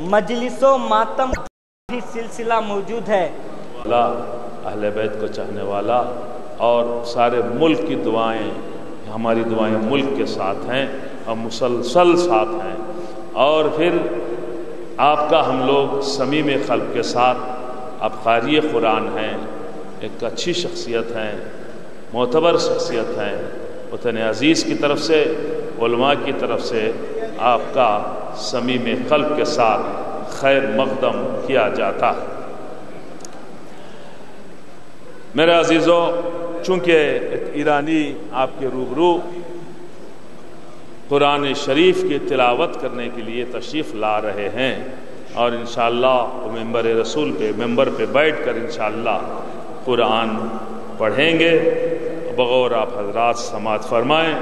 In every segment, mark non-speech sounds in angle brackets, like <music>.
مجلس و ماتم بھی سلسلہ موجود ہے۔ اللہ اہل بیت کو چاہنے والا اور سارے ملک کی دعائیں، ہماری دعائیں ملک کے ساتھ ہیں اور مسلسل ساتھ ہیں۔ اور پھر آپ کا ہم لوگ سمیم قلب کے ساتھ آپ قاری قرآن ہیں، ایک اچھی شخصیت ہیں، معتبر شخصیت ہیں۔ وطن عزیز کی طرف سے، علماء کی طرف سے آپ کا سمیم قلب کے ساتھ خیر مقدم کیا جاتا۔ ہے میرے عزیزوں چونکہ ایرانی آپ کے روبرو قرآن شریف کی تلاوت کرنے کے لیے تشریف لا رہے ہیں اور انشاءاللہ وہ ممبر رسول پہ، ممبر پہ بیٹھ کر انشاءاللہ قرآن پڑھیں گے۔ بغور آپ حضرات سماعت فرمائیں۔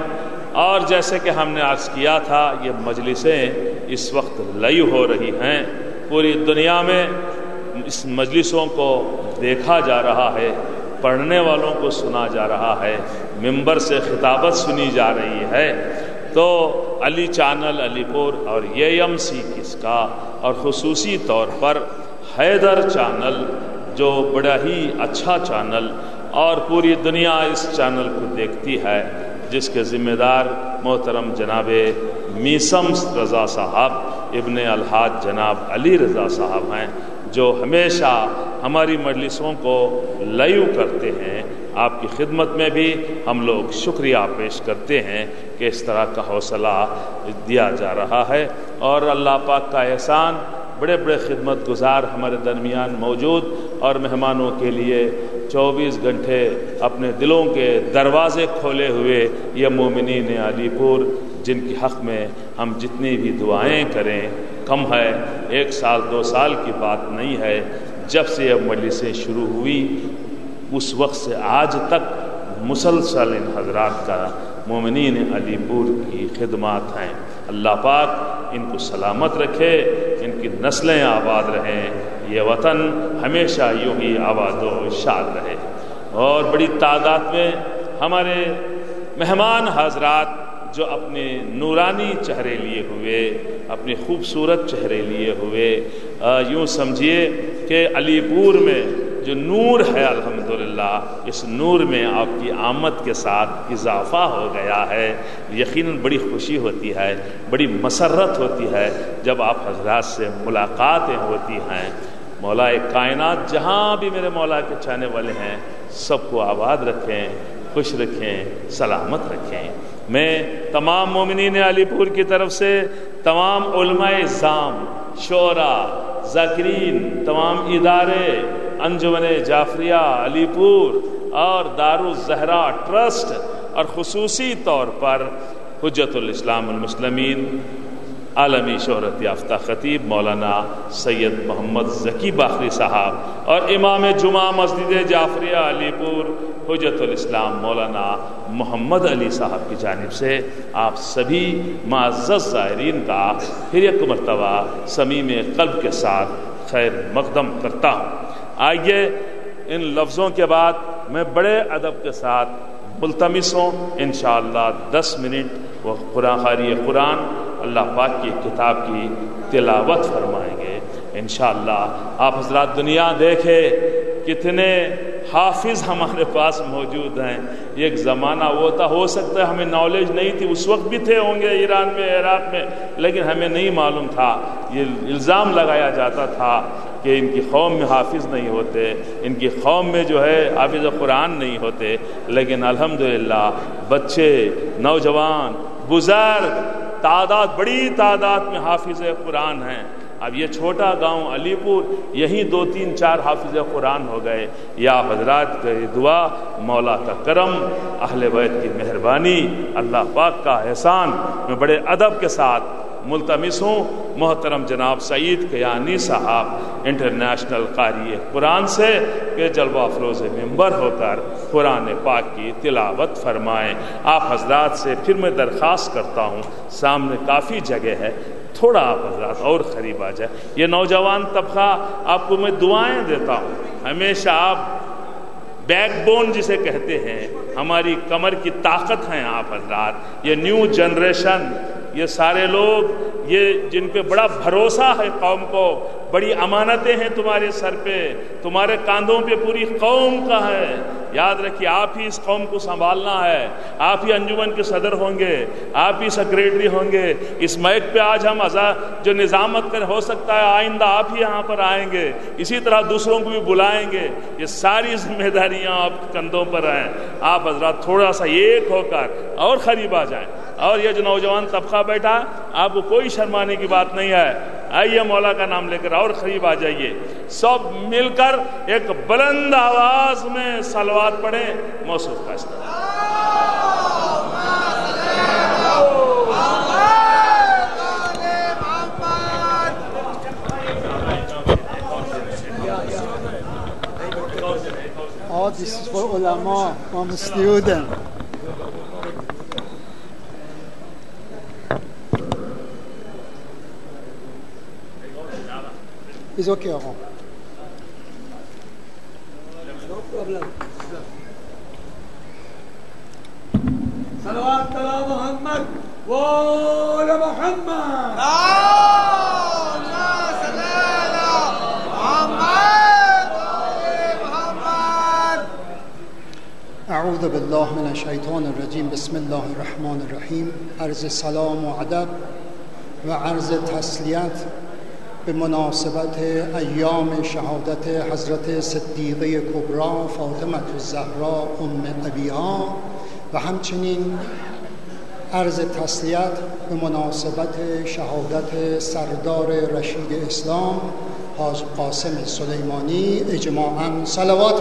اور جیسے کہ ہم نے عرض کیا تھا، یہ مجلسیں اس وقت لئی ہو رہی ہیں۔ پوری دنیا میں اس مجلسوں کو دیکھا جا رہا ہے، پڑھنے والوں کو سنا جا رہا ہے، ممبر سے خطابت سنی جا رہی ہے۔ تو علی چینل، علی پور اور یہ ایم سی کس کا؟ اور خصوصی طور پر حیدر چینل، جو بڑا ہی اچھا چینل اور پوری دنیا اس چینل کو دیکھتی ہے۔ جس کے ذمہ دار محترم جناب میسم رضا صاحب، ابن الحاج جناب علی رضا صاحب ہیں، جو ہمیشہ ہماری مجلسوں کو لائیو کرتے ہیں۔ آپ کی خدمت میں بھی ہم لوگ شکریہ پیش کرتے ہیں کہ اس طرح کا حوصلہ دیا جا رہا ہے۔ اور اللہ پاک کا احسان، بڑے بڑے خدمت گزار ہمارے درمیان موجود اور مہمانوں کے لیے چوبیس گھنٹے اپنے دلوں کے دروازے کھولے ہوئے یہ مومنین علی پور، جن کی حق میں ہم جتنی بھی دعائیں کریں، کم ہے، ایک سال، دو سال کی بات نہیں ہے۔ جب سے یہ مجلسیں شروع ہوئی، اس وقت سے آج تک مسلسل ان حضرات کا مومنین علی پور کی خدمات ہیں۔ اللہ پاک ان کو سلامت رکھے، ان کی نسلیں آباد رہیں۔ یہ وطن ہمیشہ یوں ہی آباد و شاد رہے۔ اور بڑی تعداد میں ہمارے مہمان حضرات جو اپنے نورانی چہرے لیے ہوئے، اپنے خوبصورت چہرے لیے ہوئے یوں سمجھیے کہ علی پور میں جو نور ہے، الحمدللہ، اس نور میں آپ کی آمد کے ساتھ اضافہ ہو گیا ہے۔ یقیناً بڑی خوشی ہوتی ہے، بڑی مسرت ہوتی ہے جب آپ حضرات سے ملاقاتیں ہوتی ہیں۔ مولا کائنات جہاں بھی میرے مولا کے چاہنے والے ہیں، سب کو آباد رکھیں، خوش رکھیں، سلامت رکھیں۔ میں تمام مومنین علی پور کی طرف سے، تمام علماء ظام شعرا ذاکرین، تمام ادارے، انجمن جعفریہ، علی پور اور دار الزہرا ٹرسٹ اور خصوصی طور پر حجت الاسلام المسلمین عالمی شہرت یافتہ خطیب مولانا سید محمد ذکی باخری صاحب اور امام جمعہ مسجد جعفریہ علی پور حجت الاسلام مولانا محمد علی صاحب کی جانب سے آپ سبھی معزز زائرین کا پھر ایک مرتبہ سمیم قلب کے ساتھ خیر مقدم کرتا ہوں۔ آئیے ان لفظوں کے بعد میں بڑے ادب کے ساتھ ملتمس ہوں۔ انشاءاللہ دس منٹ وہ قرآن خاری قرآن اللہ پاک کی کتاب کی تلاوت فرمائیں گے۔ انشاءاللہ، آپ حضرات دنیا دیکھے کتنے حافظ ہمارے پاس موجود ہیں۔ ایک زمانہ وہ تھا، ہو سکتا ہے ہمیں نالج نہیں تھی، اس وقت بھی تھے ہوں گے ایران میں، عراق میں، لیکن ہمیں نہیں معلوم تھا۔ یہ الزام لگایا جاتا تھا کہ ان کی قوم میں حافظ نہیں ہوتے، ان کی قوم میں جو ہے حافظ قرآن نہیں ہوتے۔ لیکن الحمدللہ، بچے، نوجوان، بزرگ تعداد، بڑی تعداد میں حافظ قرآن ہیں۔ اب یہ چھوٹا گاؤں علی پور یہیں دو تین چار حافظ قرآن ہو گئے۔ یا حضرات کا دعا، مولا کا کرم، اہل بیت کی مہربانی، اللہ پاک کا احسان۔ میں بڑے ادب کے ساتھ ملتمس ہوں محترم جناب سعید قیانی صاحب انٹرنیشنل قاری قرآن سے کہ جلوہ افروز ممبر ہو کر قرآن پاک کی تلاوت فرمائیں۔ آپ حضرات سے پھر میں درخواست کرتا ہوں، سامنے کافی جگہ ہے، تھوڑا آپ حضرات اور قریب آ جائے یہ نوجوان طبقہ آپ کو میں دعائیں دیتا ہوں۔ ہمیشہ آپ بیک بون جسے کہتے ہیں، ہماری کمر کی طاقت ہیں آپ حضرات، یہ نیو جنریشن یہ سارے لوگ یہ جن پہ بڑا بھروسہ ہے قوم کو، بڑی امانتیں ہیں تمہارے سر پہ، تمہارے کاندھوں پہ پوری قوم کا ہے۔ یاد رکھیے، آپ ہی اس قوم کو سنبھالنا ہے۔ آپ ہی انجمن کے صدر ہوں گے، آپ ہی سیکریٹری ہوں گے۔ اس میک پہ آج ہم جو نظامت کر ہو سکتا ہے، آئندہ آپ ہی یہاں پر آئیں گے۔ اسی طرح دوسروں کو بھی بلائیں گے۔ یہ ساری ذمہ داریاں آپ کندھوں پر ہیں۔ آپ حضرات تھوڑا سا ایک ہو کر اور قریب آ جائیں۔ اور یہ جو نوجوان طبقہ بیٹھا، آپ کو کوئی شرمانے کی بات نہیں ہے۔ آئیے مولا کا نام لے کر اور قریب آ جائیے۔ سب مل کر ایک بلند آواز میں سلوات پڑھیں۔ موصوف کا استعمال Oh, this is for ulama, I'm a student. is okay or wrong. No problem. صلوات على محمد وعلى محمد. محمد أعوذ بالله من الشيطان الرجيم بسم الله الرحمن الرحيم عرض سلام وعدب و عرض تسلیت به مناسبت ایام شهادت حضرت صدیقه کبرا فاطمه الزهرا ام ابیها و همچنین عرض تسلیت به مناسبت شهادت سردار رشید اسلام حاج قاسم سلیمانی اجماعا صلوات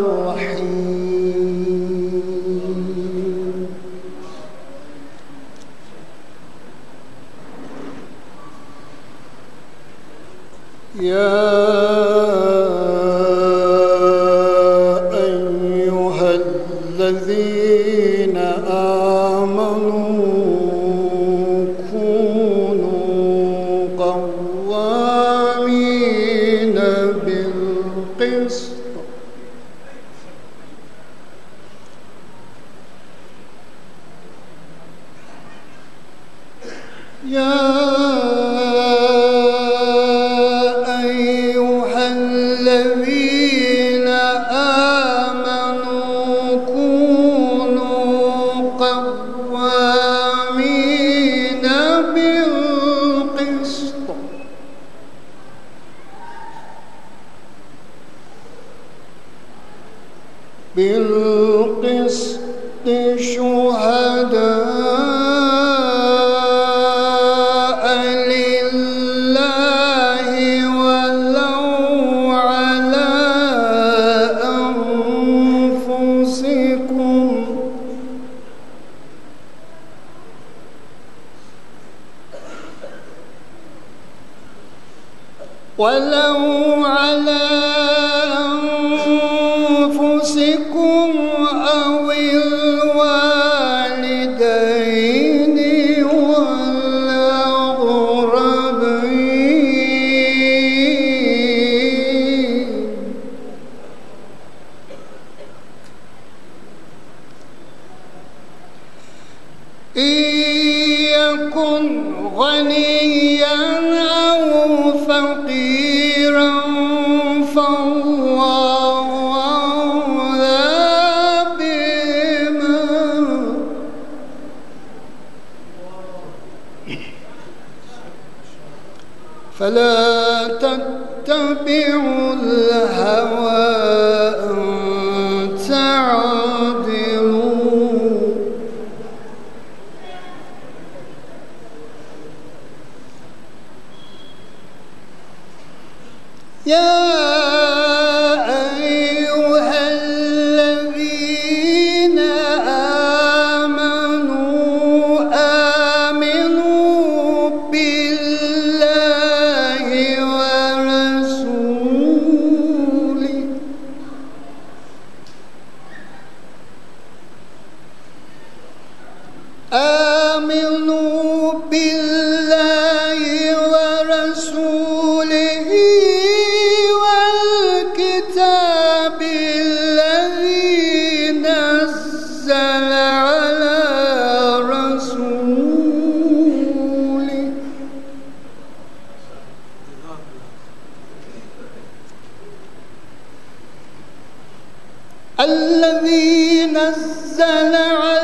الذي نزل على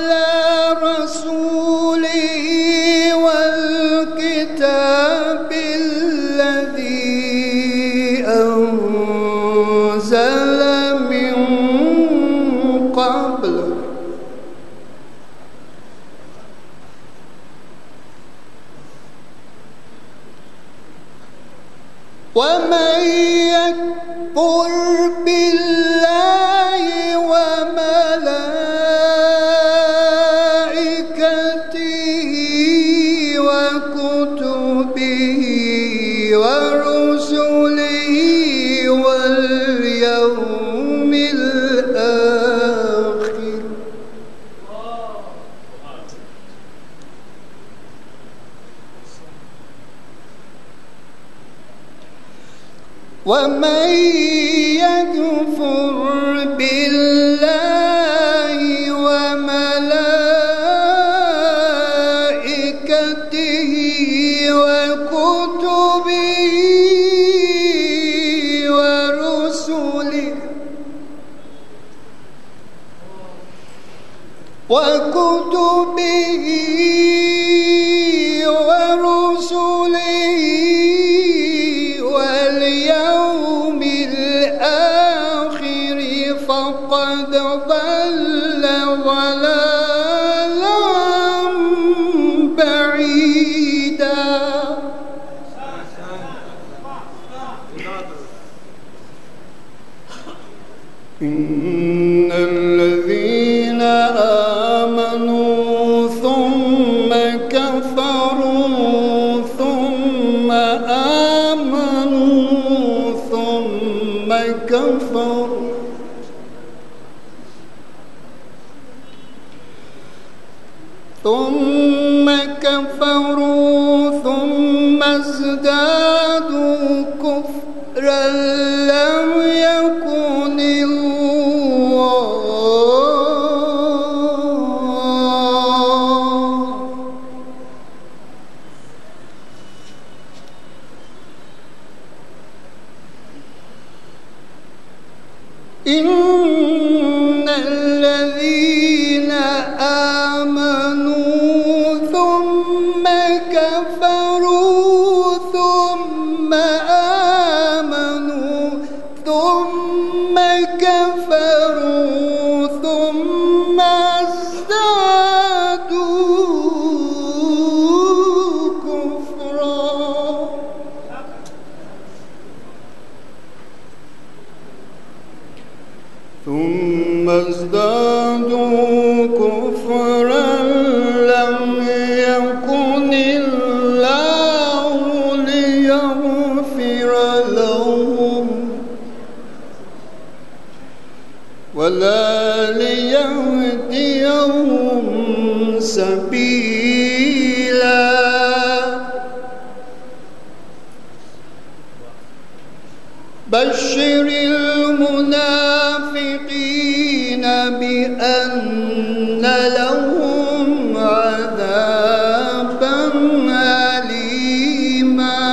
بشر المنافقين بأن لهم عذابا أليما.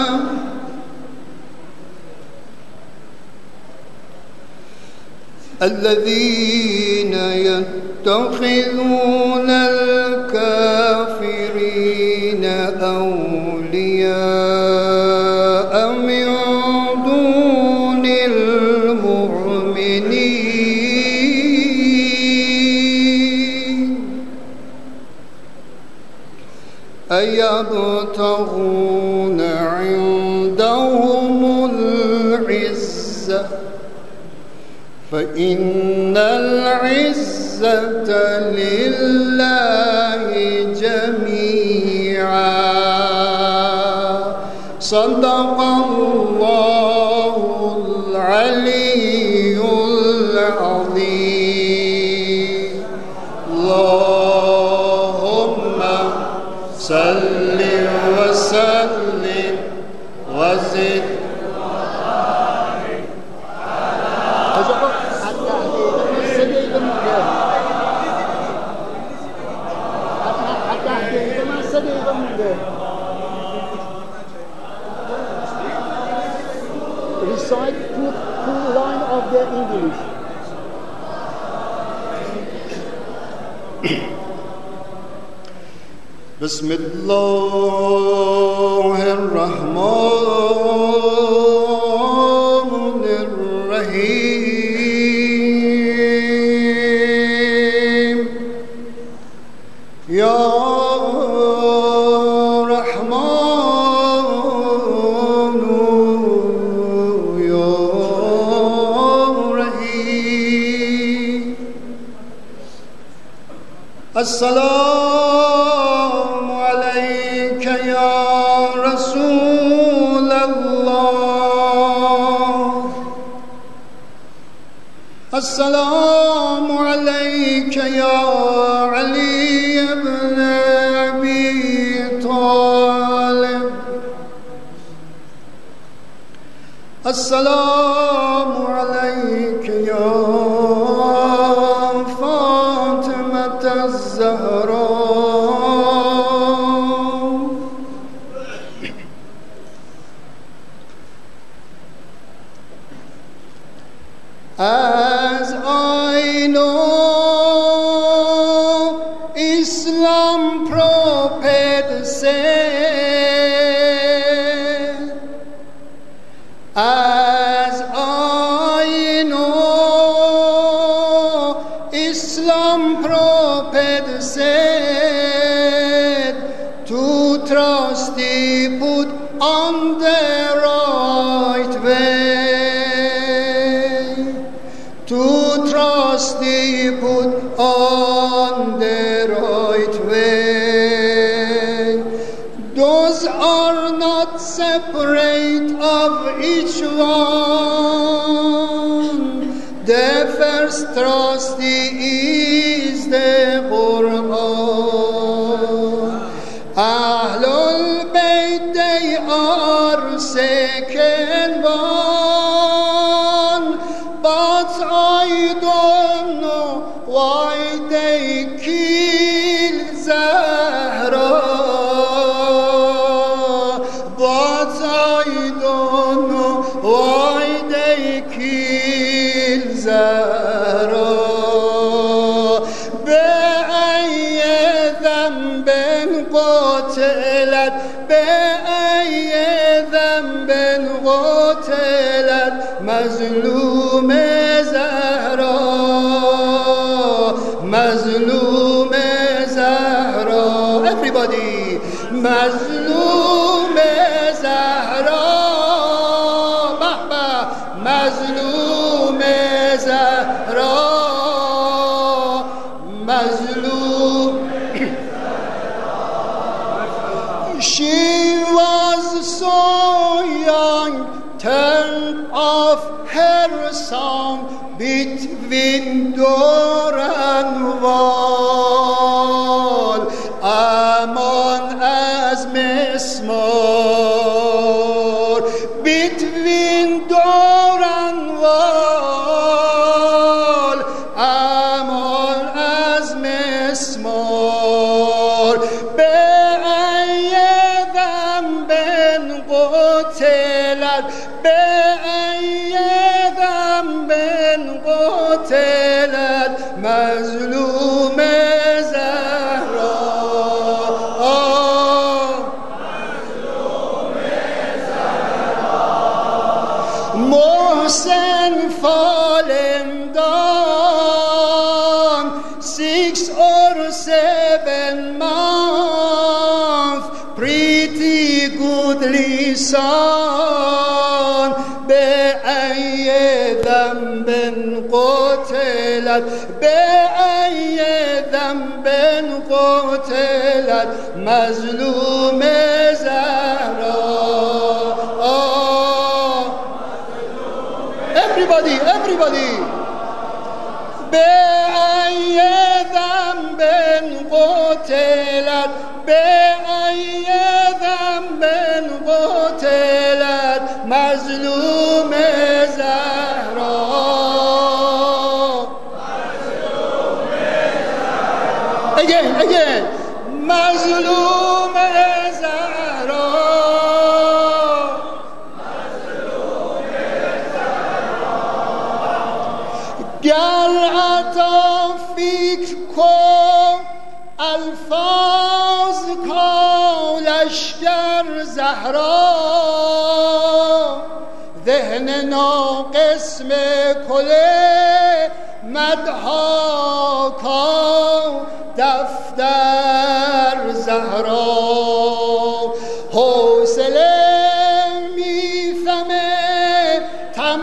الذين يتخذون إن العزة لله جميعا. صدق بسم الله الرحمن الرحيم. يا رحمن يا رحيم. السلام السلام عليك يا علي بن أبي طالب. السلام Trust me.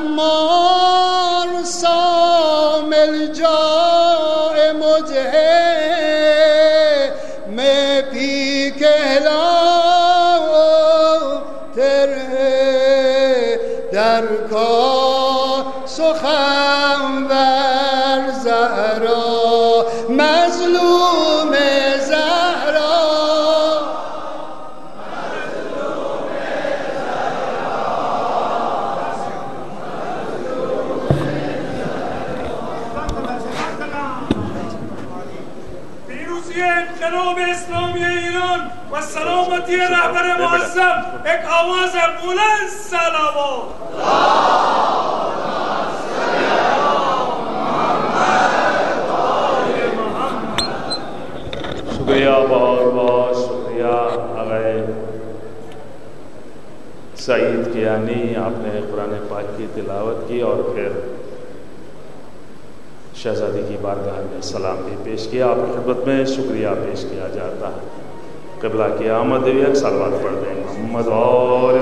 تمار کی بھی ایک سلوات پڑھ دیں محمد اور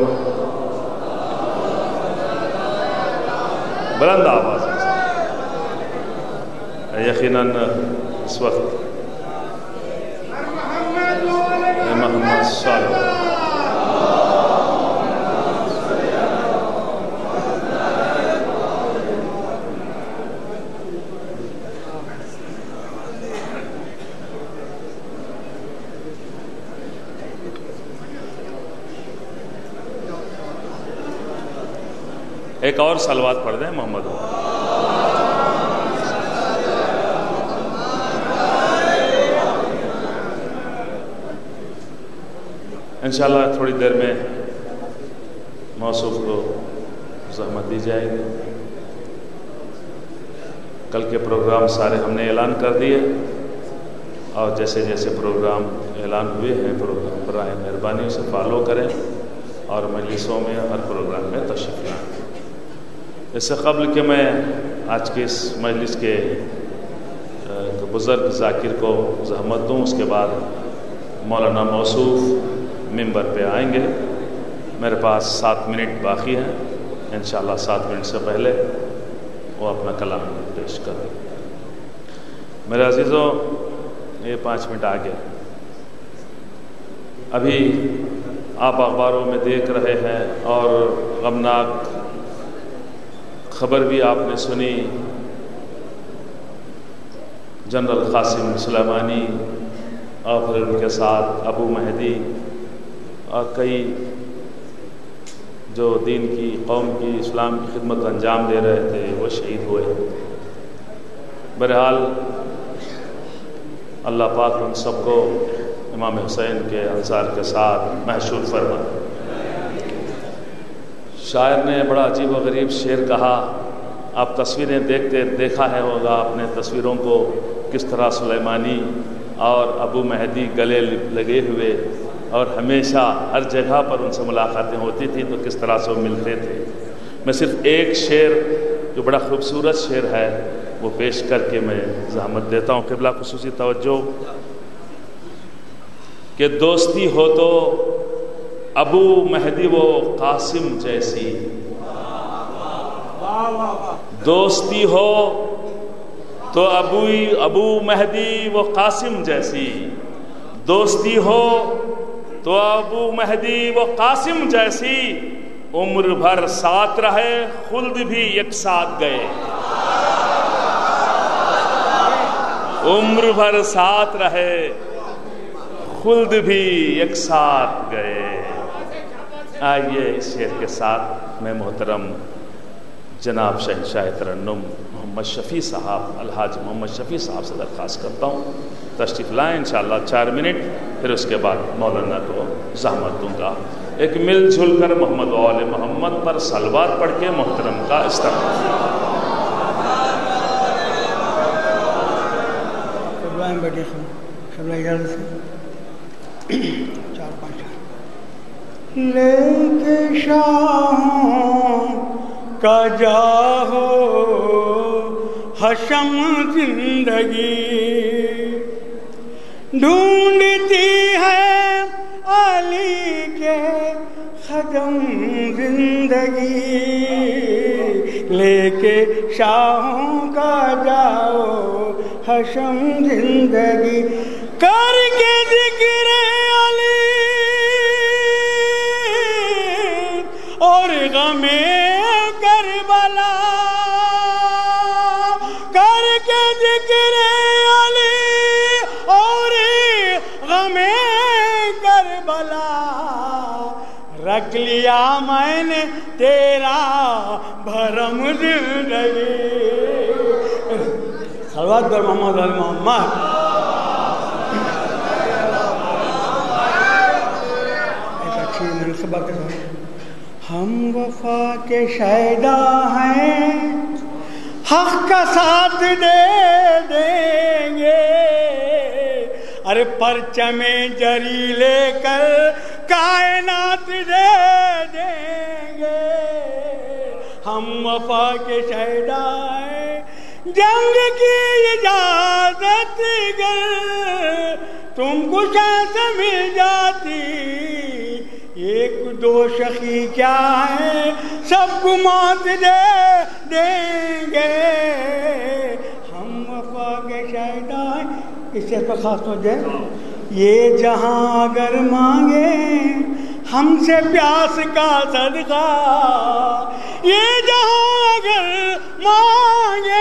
بلند آواز یقیناً اس وقت محمد صلی اللہ علیہ وسلم ایک اور سلوات پڑھ دیں محمد انشاءاللہ تھوڑی دیر میں موصوف کو زحمت دی جائے گی۔ کل کے پروگرام سارے ہم نے اعلان کر دیے۔ اور جیسے جیسے پروگرام اعلان ہوئے ہیں، پروگرام برائے مہربانی اسے فالو کریں۔ اور مجلسوں میں ہر پروگرام میں تشریف لائیں۔ اس سے قبل کہ میں آج کے اس مجلس کے بزرگ ذاکر کو زحمت دوں، اس کے بعد مولانا موصوف ممبر پہ آئیں گے۔ میرے پاس سات منٹ باقی ہیں۔ انشاءاللہ سات منٹ سے پہلے وہ اپنا کلام پیش کر میرے عزیزوں، یہ پانچ منٹ آگے۔ ابھی آپ اخباروں میں دیکھ رہے ہیں اور غمناک خبر بھی آپ نے سنی۔ جنرل قاسم سلیمانی اور پھر ان کے ساتھ ابو مہدی اور کئی جو دین کی، قوم کی، اسلام کی خدمت انجام دے رہے تھے، وہ شہید ہوئے۔ بہرحال، اللہ پاک ان سب کو امام حسین کے انصار کے ساتھ محشور فرما شاعر نے بڑا عجیب و غریب شعر کہا، آپ تصویریں دیکھتے دیکھا ہے ہوگا آپ نے تصویروں کو کس طرح سلیمانی اور ابو مہدی گلے لگے ہوئے اور ہمیشہ ہر جگہ پر ان سے ملاقاتیں ہوتی تھیں تو کس طرح سے وہ ملتے تھے۔ میں صرف ایک شعر جو بڑا خوبصورت شعر ہے، وہ پیش کر کے میں زحمت دیتا ہوں۔ قبلہ خصوصی توجہ کہ دوستی ہو تو ابو مہدی و قاسم جیسی۔ دوستی ہو تو ابو ابو مہدی و قاسم جیسی۔ دوستی ہو تو ابو مہدی و قاسم جیسی۔ عمر بھر ساتھ رہے، خلد بھی ایک ساتھ گئے۔ عمر بھر ساتھ رہے، خلد بھی ایک ساتھ گئے۔ آئیے اس شعر کے ساتھ میں محترم جناب شہنشاہ ترنم محمد شفیع صاحب، الحاج محمد شفیع صاحب سے درخواست کرتا ہوں۔ تشریف لائیں، انشاءاللہ چار منٹ، پھر اس کے بعد مولانا کو زحمت دوں گا۔ ایک مل جل کر محمد وال محمد پر سلوات پڑھ کے محترم کا استعمال بیٹھے قبلہ اجازت سے چار پانچ لے کے شاہوں کا جاہو، حشم زندگی ڈھونڈتی ہے علی کے خدم زندگی۔ لے کے شاہوں کا جاؤ حشم زندگی۔ کر کے ذکر اور غم کربلا۔ کر کے ذکر علی اور غم کربلا۔ رکھ لیا میں نے تیرا بھرم زندگی سلوات در محمد علی محمد ایک اچھی منصبہ کے ساتھ ہم وفا کے شہدا ہیں۔ حق کا ساتھ دے دیں گے۔ ارے پرچم جری لے کر کائنات دے دیں گے۔ ہم وفا کے شہدا ہیں۔ جنگ کی اجازت گر۔ تم کو کیسے مل جاتی۔ ایک دو شخی کیا ہے؟ سب کو موت دے دیں گے۔ ہم وفا کے شہدا اس سے پر خاص ہو جائے یہ جہاں اگر مانگے ہم سے پیاس کا صدقہ۔ یہ جہاں اگر مانگے،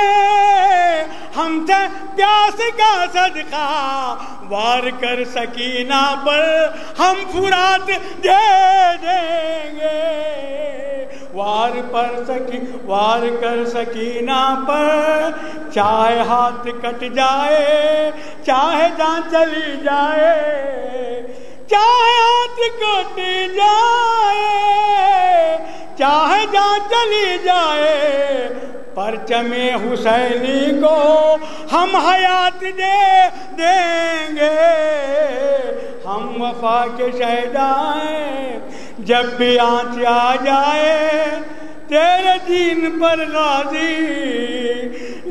ہم سے پیاس کا صدقہ۔ وار کر سکینہ پر ہم فرات دے دیں گے۔ وار پر سکی، وار کر سکینہ پر چاہے ہاتھ کٹ جائے، چاہے جان چلی جائے۔ چاہے ہاتھ کٹ جائے، چاہے جان چلی جائے پرچم حسینی کو ہم حیات دے دیں گے۔ ہم وفا کے شہدائیں جب بھی آنچ آ جائے، تیرے دین پر غازی،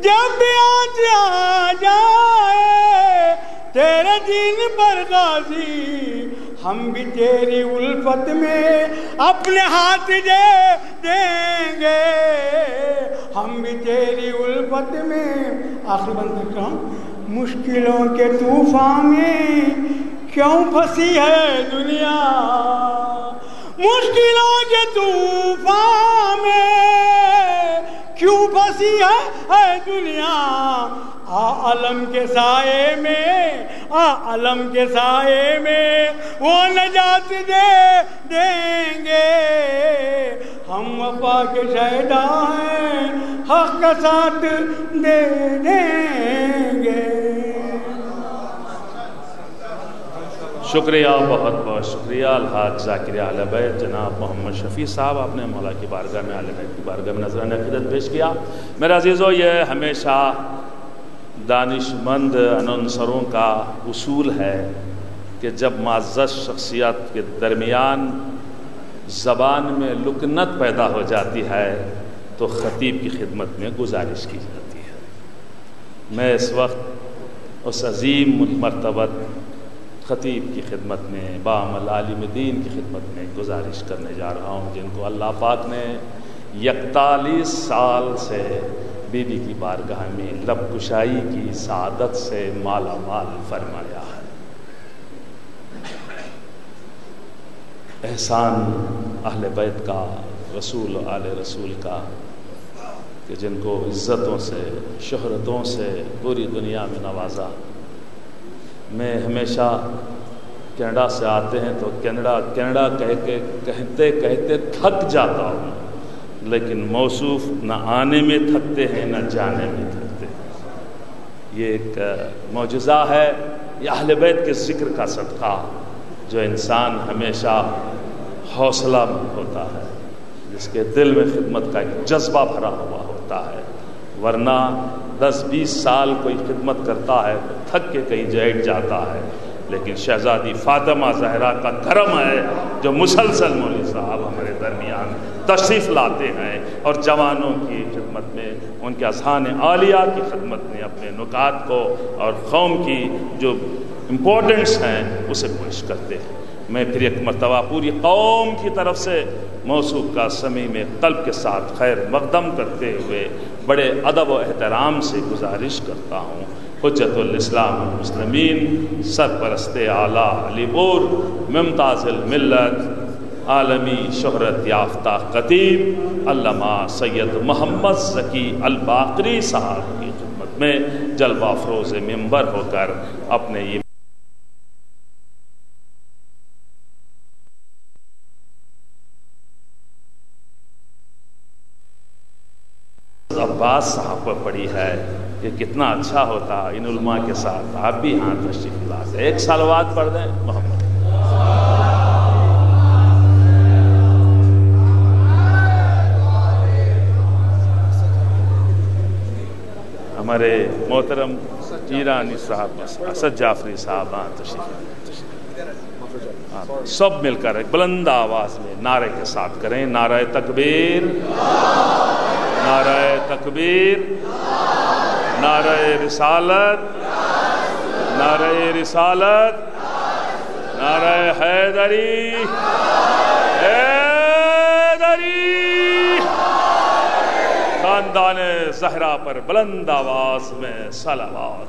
جب بھی آنچ آ جائے تیرے دین پر غازی ہم بھی تیری الفت میں اپنے ہاتھ دے دیں گے۔ ہم بھی تیری الفت میں۔ آخر بند کرتا ہوں۔ مشکلوں کے طوفان میں کیوں پھنسی ہے دنیا؟ مشکلوں کے طوفان میں کیوں پھنسی ہے؟ اے دنیا، آ علم کے سائے میں، آ علم کے سائے میں وہ نجات دے، دیں گے۔ ہم وفا کے شہدا ہیں حق کا ساتھ دے، دیں گے۔ شکریہ، بہت بہت شکریہ۔ الحاج ذاکر اہل بیت، جناب محمد شفیع صاحب، آپ نے مولا کی بارگاہ میں اہل بیت کی بارگاہ میں نظرانہ عقیدت پیش کیا۔ میرے عزیزو، یہ ہمیشہ دانش مند انصروں کا اصول ہے کہ جب معزز شخصیت کے درمیان زبان میں لکنت پیدا ہو جاتی ہے، تو خطیب کی خدمت میں گزارش کی جاتی ہے۔ میں اس وقت اس عظیم مرتبت خطیب کی خدمت میں بام عالم دین کی خدمت میں گزارش کرنے جا رہا ہوں، جن کو اللہ پاک نے یکتالیس سال سے بی بی کی بارگاہ میں لب کشائی کی سعادت سے مالا مال فرمایا ہے۔ احسان اہل بیت کا، رسول آل رسول کا، کہ جن کو عزتوں سے، شہرتوں سے پوری دنیا میں نوازا۔ میں ہمیشہ کینیڈا سے آتے ہیں تو کینیڈا کینیڈا کہہ کے کہتے کہتے تھک جاتا ہوں۔ لیکن موصوف نہ آنے میں تھکتے ہیں، نہ جانے میں تھکتے ہیں۔ یہ ایک معجزہ ہے۔ یہ اہل بیت کے ذکر کا صدقہ جو انسان ہمیشہ حوصلہ مند ہوتا ہے۔ جس کے دل میں خدمت کا ایک جذبہ بھرا ہوا ہوتا ہے۔ ورنہ دس بیس سال کوئی خدمت کرتا ہے تو تھک کے کہیں جیٹ جاتا ہے۔ لیکن شہزادی فاطمہ زہرا کا کرم ہے جو مسلسل مولوی صاحب ہمارے درمیان تشریف لاتے ہیں اور جوانوں کی خدمت میں، ان کے اذہان عالیہ کی خدمت میں اپنے نکات کو اور قوم کی جو امپورٹنٹس ہیں، اسے پیش کرتے ہیں۔ میں پھر ایک مرتبہ پوری قوم کی طرف سے موصوف کا سمی میں قلب کے ساتھ خیر مقدم کرتے ہوئے بڑے ادب و احترام سے گزارش کرتا ہوں۔ حجت الاسلام المسلمین، سرپرست اعلیٰ علی پور، ممتاز الملت، عالمی شہرت یافتہ قطیب، علامہ سید محمد ذکی الباقری صاحب کی خدمت میں جلوہ فروز ممبر ہو کر اپنے یہ عباس صاحب پر پڑی ہے کہ کتنا اچھا ہوتا ان علماء کے ساتھ۔ آپ بھی ہاں تشریف لا دیں ایک سال بعد پڑھ دیں محمد۔ ہمارے محترم ایرانی صاحب، اسد جعفری صاحب ہاں تشریف ہاں، سب مل کر ایک بلند آواز میں نعرے کے ساتھ کریں۔ نعرہ تکبیر۔ نعرہ تکبیر، نعرہ رسالت نعرہ رسالت، نعرہ حیدری حیدری۔ خاندان زہرا پر بلند آواز میں سلامات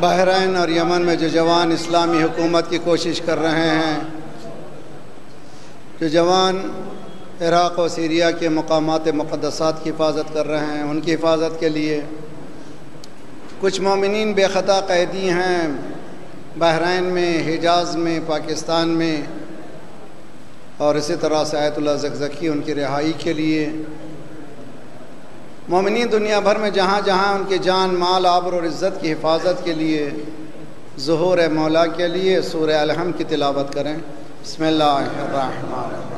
بحرین اور یمن میں جو جوان اسلامی حکومت کی کوشش کر رہے ہیں، جو جوان عراق و سیریا کے مقامات مقدسات کی حفاظت کر رہے ہیں، ان کی حفاظت کے لیے کچھ مومنین بے خطا قیدی ہیں بحرین میں، حجاز میں، پاکستان میں اور اسی طرح سے آیت اللہ زکزکی ان کی رہائی کے لیے مومنین دنیا بھر میں جہاں جہاں ان کے جان، مال، آبر اور عزت کی حفاظت کے لیے ظہور مولا کے لیے سورہ الحم کی تلاوت کریں۔ بسم اللہ الرحمن الرحیم۔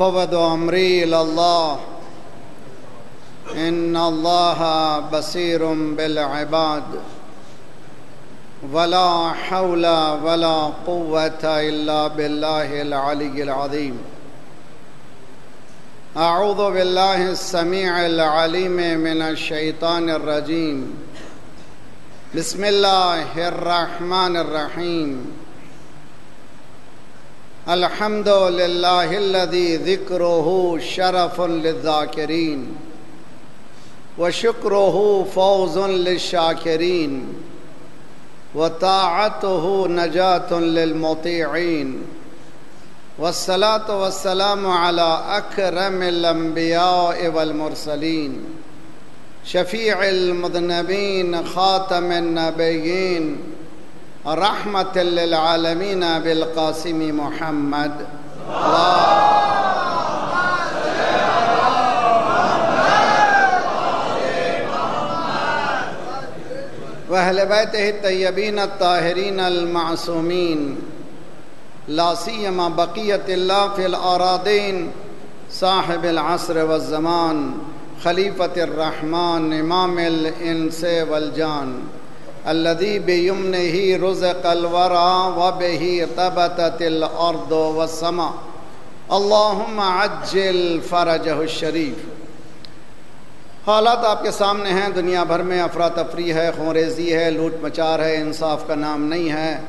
وفوض امری اللہ ان اللہ بصیر بالعباد. ولا حول ولا قوة الا بالله العلي العظيم. اعوذ بالله السميع العليم من الشيطان الرجيم. بسم الله الرحمن الرحيم. الحمد لله الذي ذكره شرف للذاكرين وشكره فوز للشاكرين وطاعته نجاة للمطيعين والصلاة والسلام على أكرم الأنبياء والمرسلين شفيع المذنبين خاتم النبيين رحمة للعالمين بالقاسم محمد. الله واہل بیتہ الطیبین الطاہرین المعصومین لا سیما بقیت اللہ فی الارادین صاحب العصر والزمان. خلیفت الرحمن امام الانس والجان. الذي بيمنه رزق الورى وبه ثبتت الارض والسماء. اللهم عجل فرجه الشریف حالات آپ کے سامنے ہیں، دنیا بھر میں افراتفری ہے، خونریزی ہے، لوٹ مچار ہے، انصاف کا نام نہیں ہے۔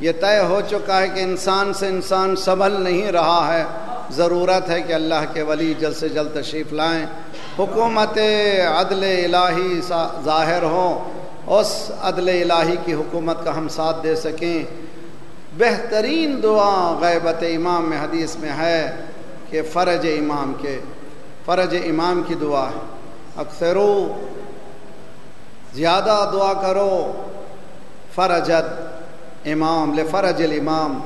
یہ طے ہو چکا ہے کہ انسان سے انسان سنبھل نہیں رہا ہے۔ ضرورت ہے کہ اللہ کے ولی جلد سے جلد تشریف لائیں۔ حکومت عدل الہی ظاہر ہوں۔ اس عدل الہی کی حکومت کا ہم ساتھ دے سکیں۔ بہترین دعا غیبت امام میں حدیث میں ہے کہ فرج امام کے، فرج امام کی دعا ہے۔ اکثرو، زیادہ دعا کرو، فرجت امام، لے فرج الامام۔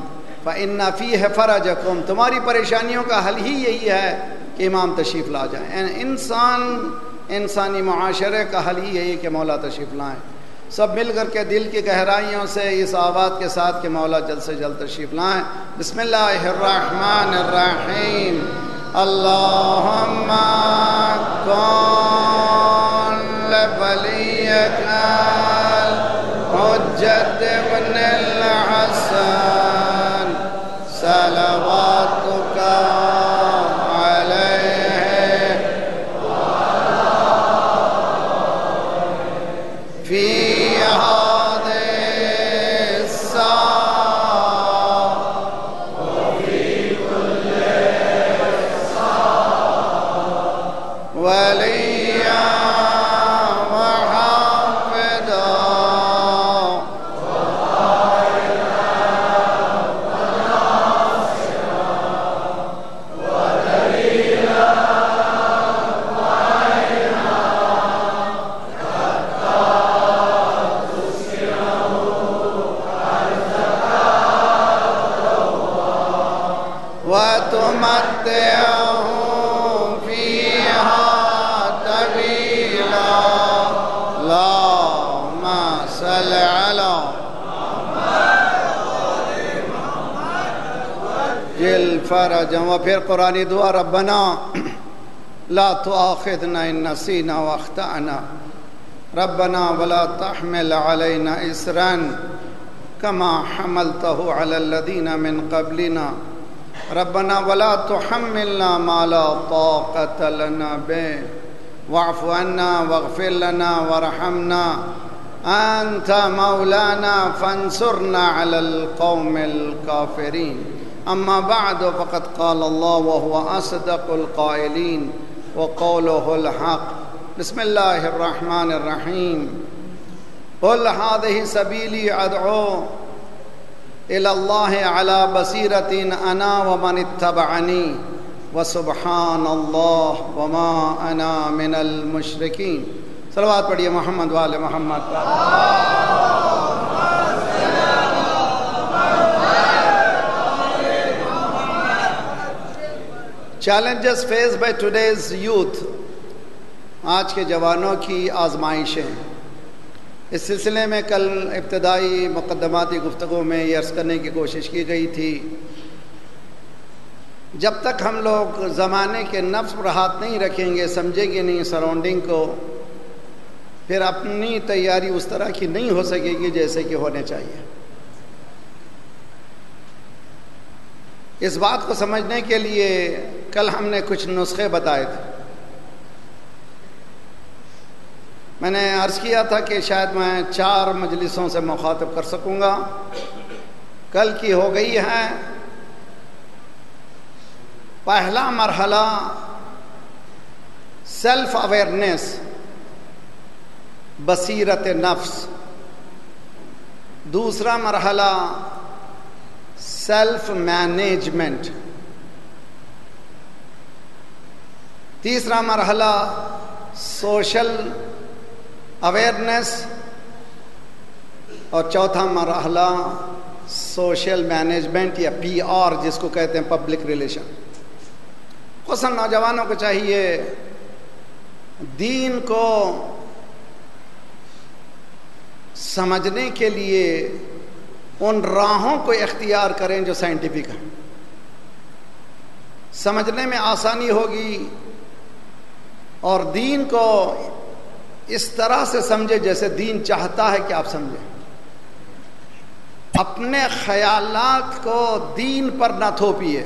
فن فی ہے فرج تمہاری پریشانیوں کا حل ہی یہی ہے کہ امام تشریف لا جائیں۔ یعنی انسان انسانی معاشرے کا حل ہی یہی کہ مولا تشریف لائیں۔ سب مل کر کے دل کی گہرائیوں سے اس آباد کے ساتھ کہ مولا جلد سے جلد تشریف لائیں۔ بسم اللہ الرحمن الرحیم۔ اللہم کون لبلیک حجت جل فرجا وپھر قرآن دعا، ربنا لا تؤاخذنا إن نسينا واخطأنا. ربنا ولا تحمل علينا إسرا كما حملته على الذين من قبلنا. ربنا ولا تحملنا ما لا طاقة لنا به. واعف عنا واغفر لنا وارحمنا. أنت مولانا فانصرنا على القوم الكافرين. أما بعد، فقد قال الله وهو أصدق القائلين وقوله الحق. بسم الله الرحمن الرحيم. قل هذه سبيلي أدعو إلى الله على بصيرة أنا ومن اتبعني، وسبحان الله وما أنا من المشركين. صلوات پڑھیے محمد وال Muhammad. Challenges face by today's youth آج کے جوانوں کی آزمائشیں اس سلسلے میں کل ابتدائی مقدماتی گفتگو میں یہ عرض کرنے کی کوشش کی گئی تھی، جب تک ہم لوگ زمانے کے نفس پر ہاتھ نہیں رکھیں گے، سمجھیں گے نہیں سراؤنڈنگ کو، پھر اپنی تیاری اس طرح کی نہیں ہو سکے گی جیسے کہ ہونے چاہیے۔ اس بات کو سمجھنے کے لیے کل ہم نے کچھ نسخے بتائے تھے۔ میں نے عرض کیا تھا کہ شاید میں چار مجلسوں سے مخاطب کر سکوں گا۔ کل کی ہو گئی ہے۔ پہلا مرحلہ سیلف اویئرنیس بصیرت نفس۔ دوسرا مرحلہ سیلف مینجمنٹ تیسرا مرحلہ، سوشل اویئرنیس، اور چوتھا مرحلہ، سوشل مینجمنٹ یا پی آر، جس کو کہتے ہیں پبلک ریلیشن۔ خصاً نوجوانوں کو چاہیے دین کو سمجھنے کے لیے ان راہوں کو اختیار کریں جو سائنٹیفک ہیں۔ سمجھنے میں آسانی ہوگی اور دین کو اس طرح سے سمجھے جیسے دین چاہتا ہے کہ آپ سمجھیں۔ اپنے خیالات کو دین پر نہ تھوپیے۔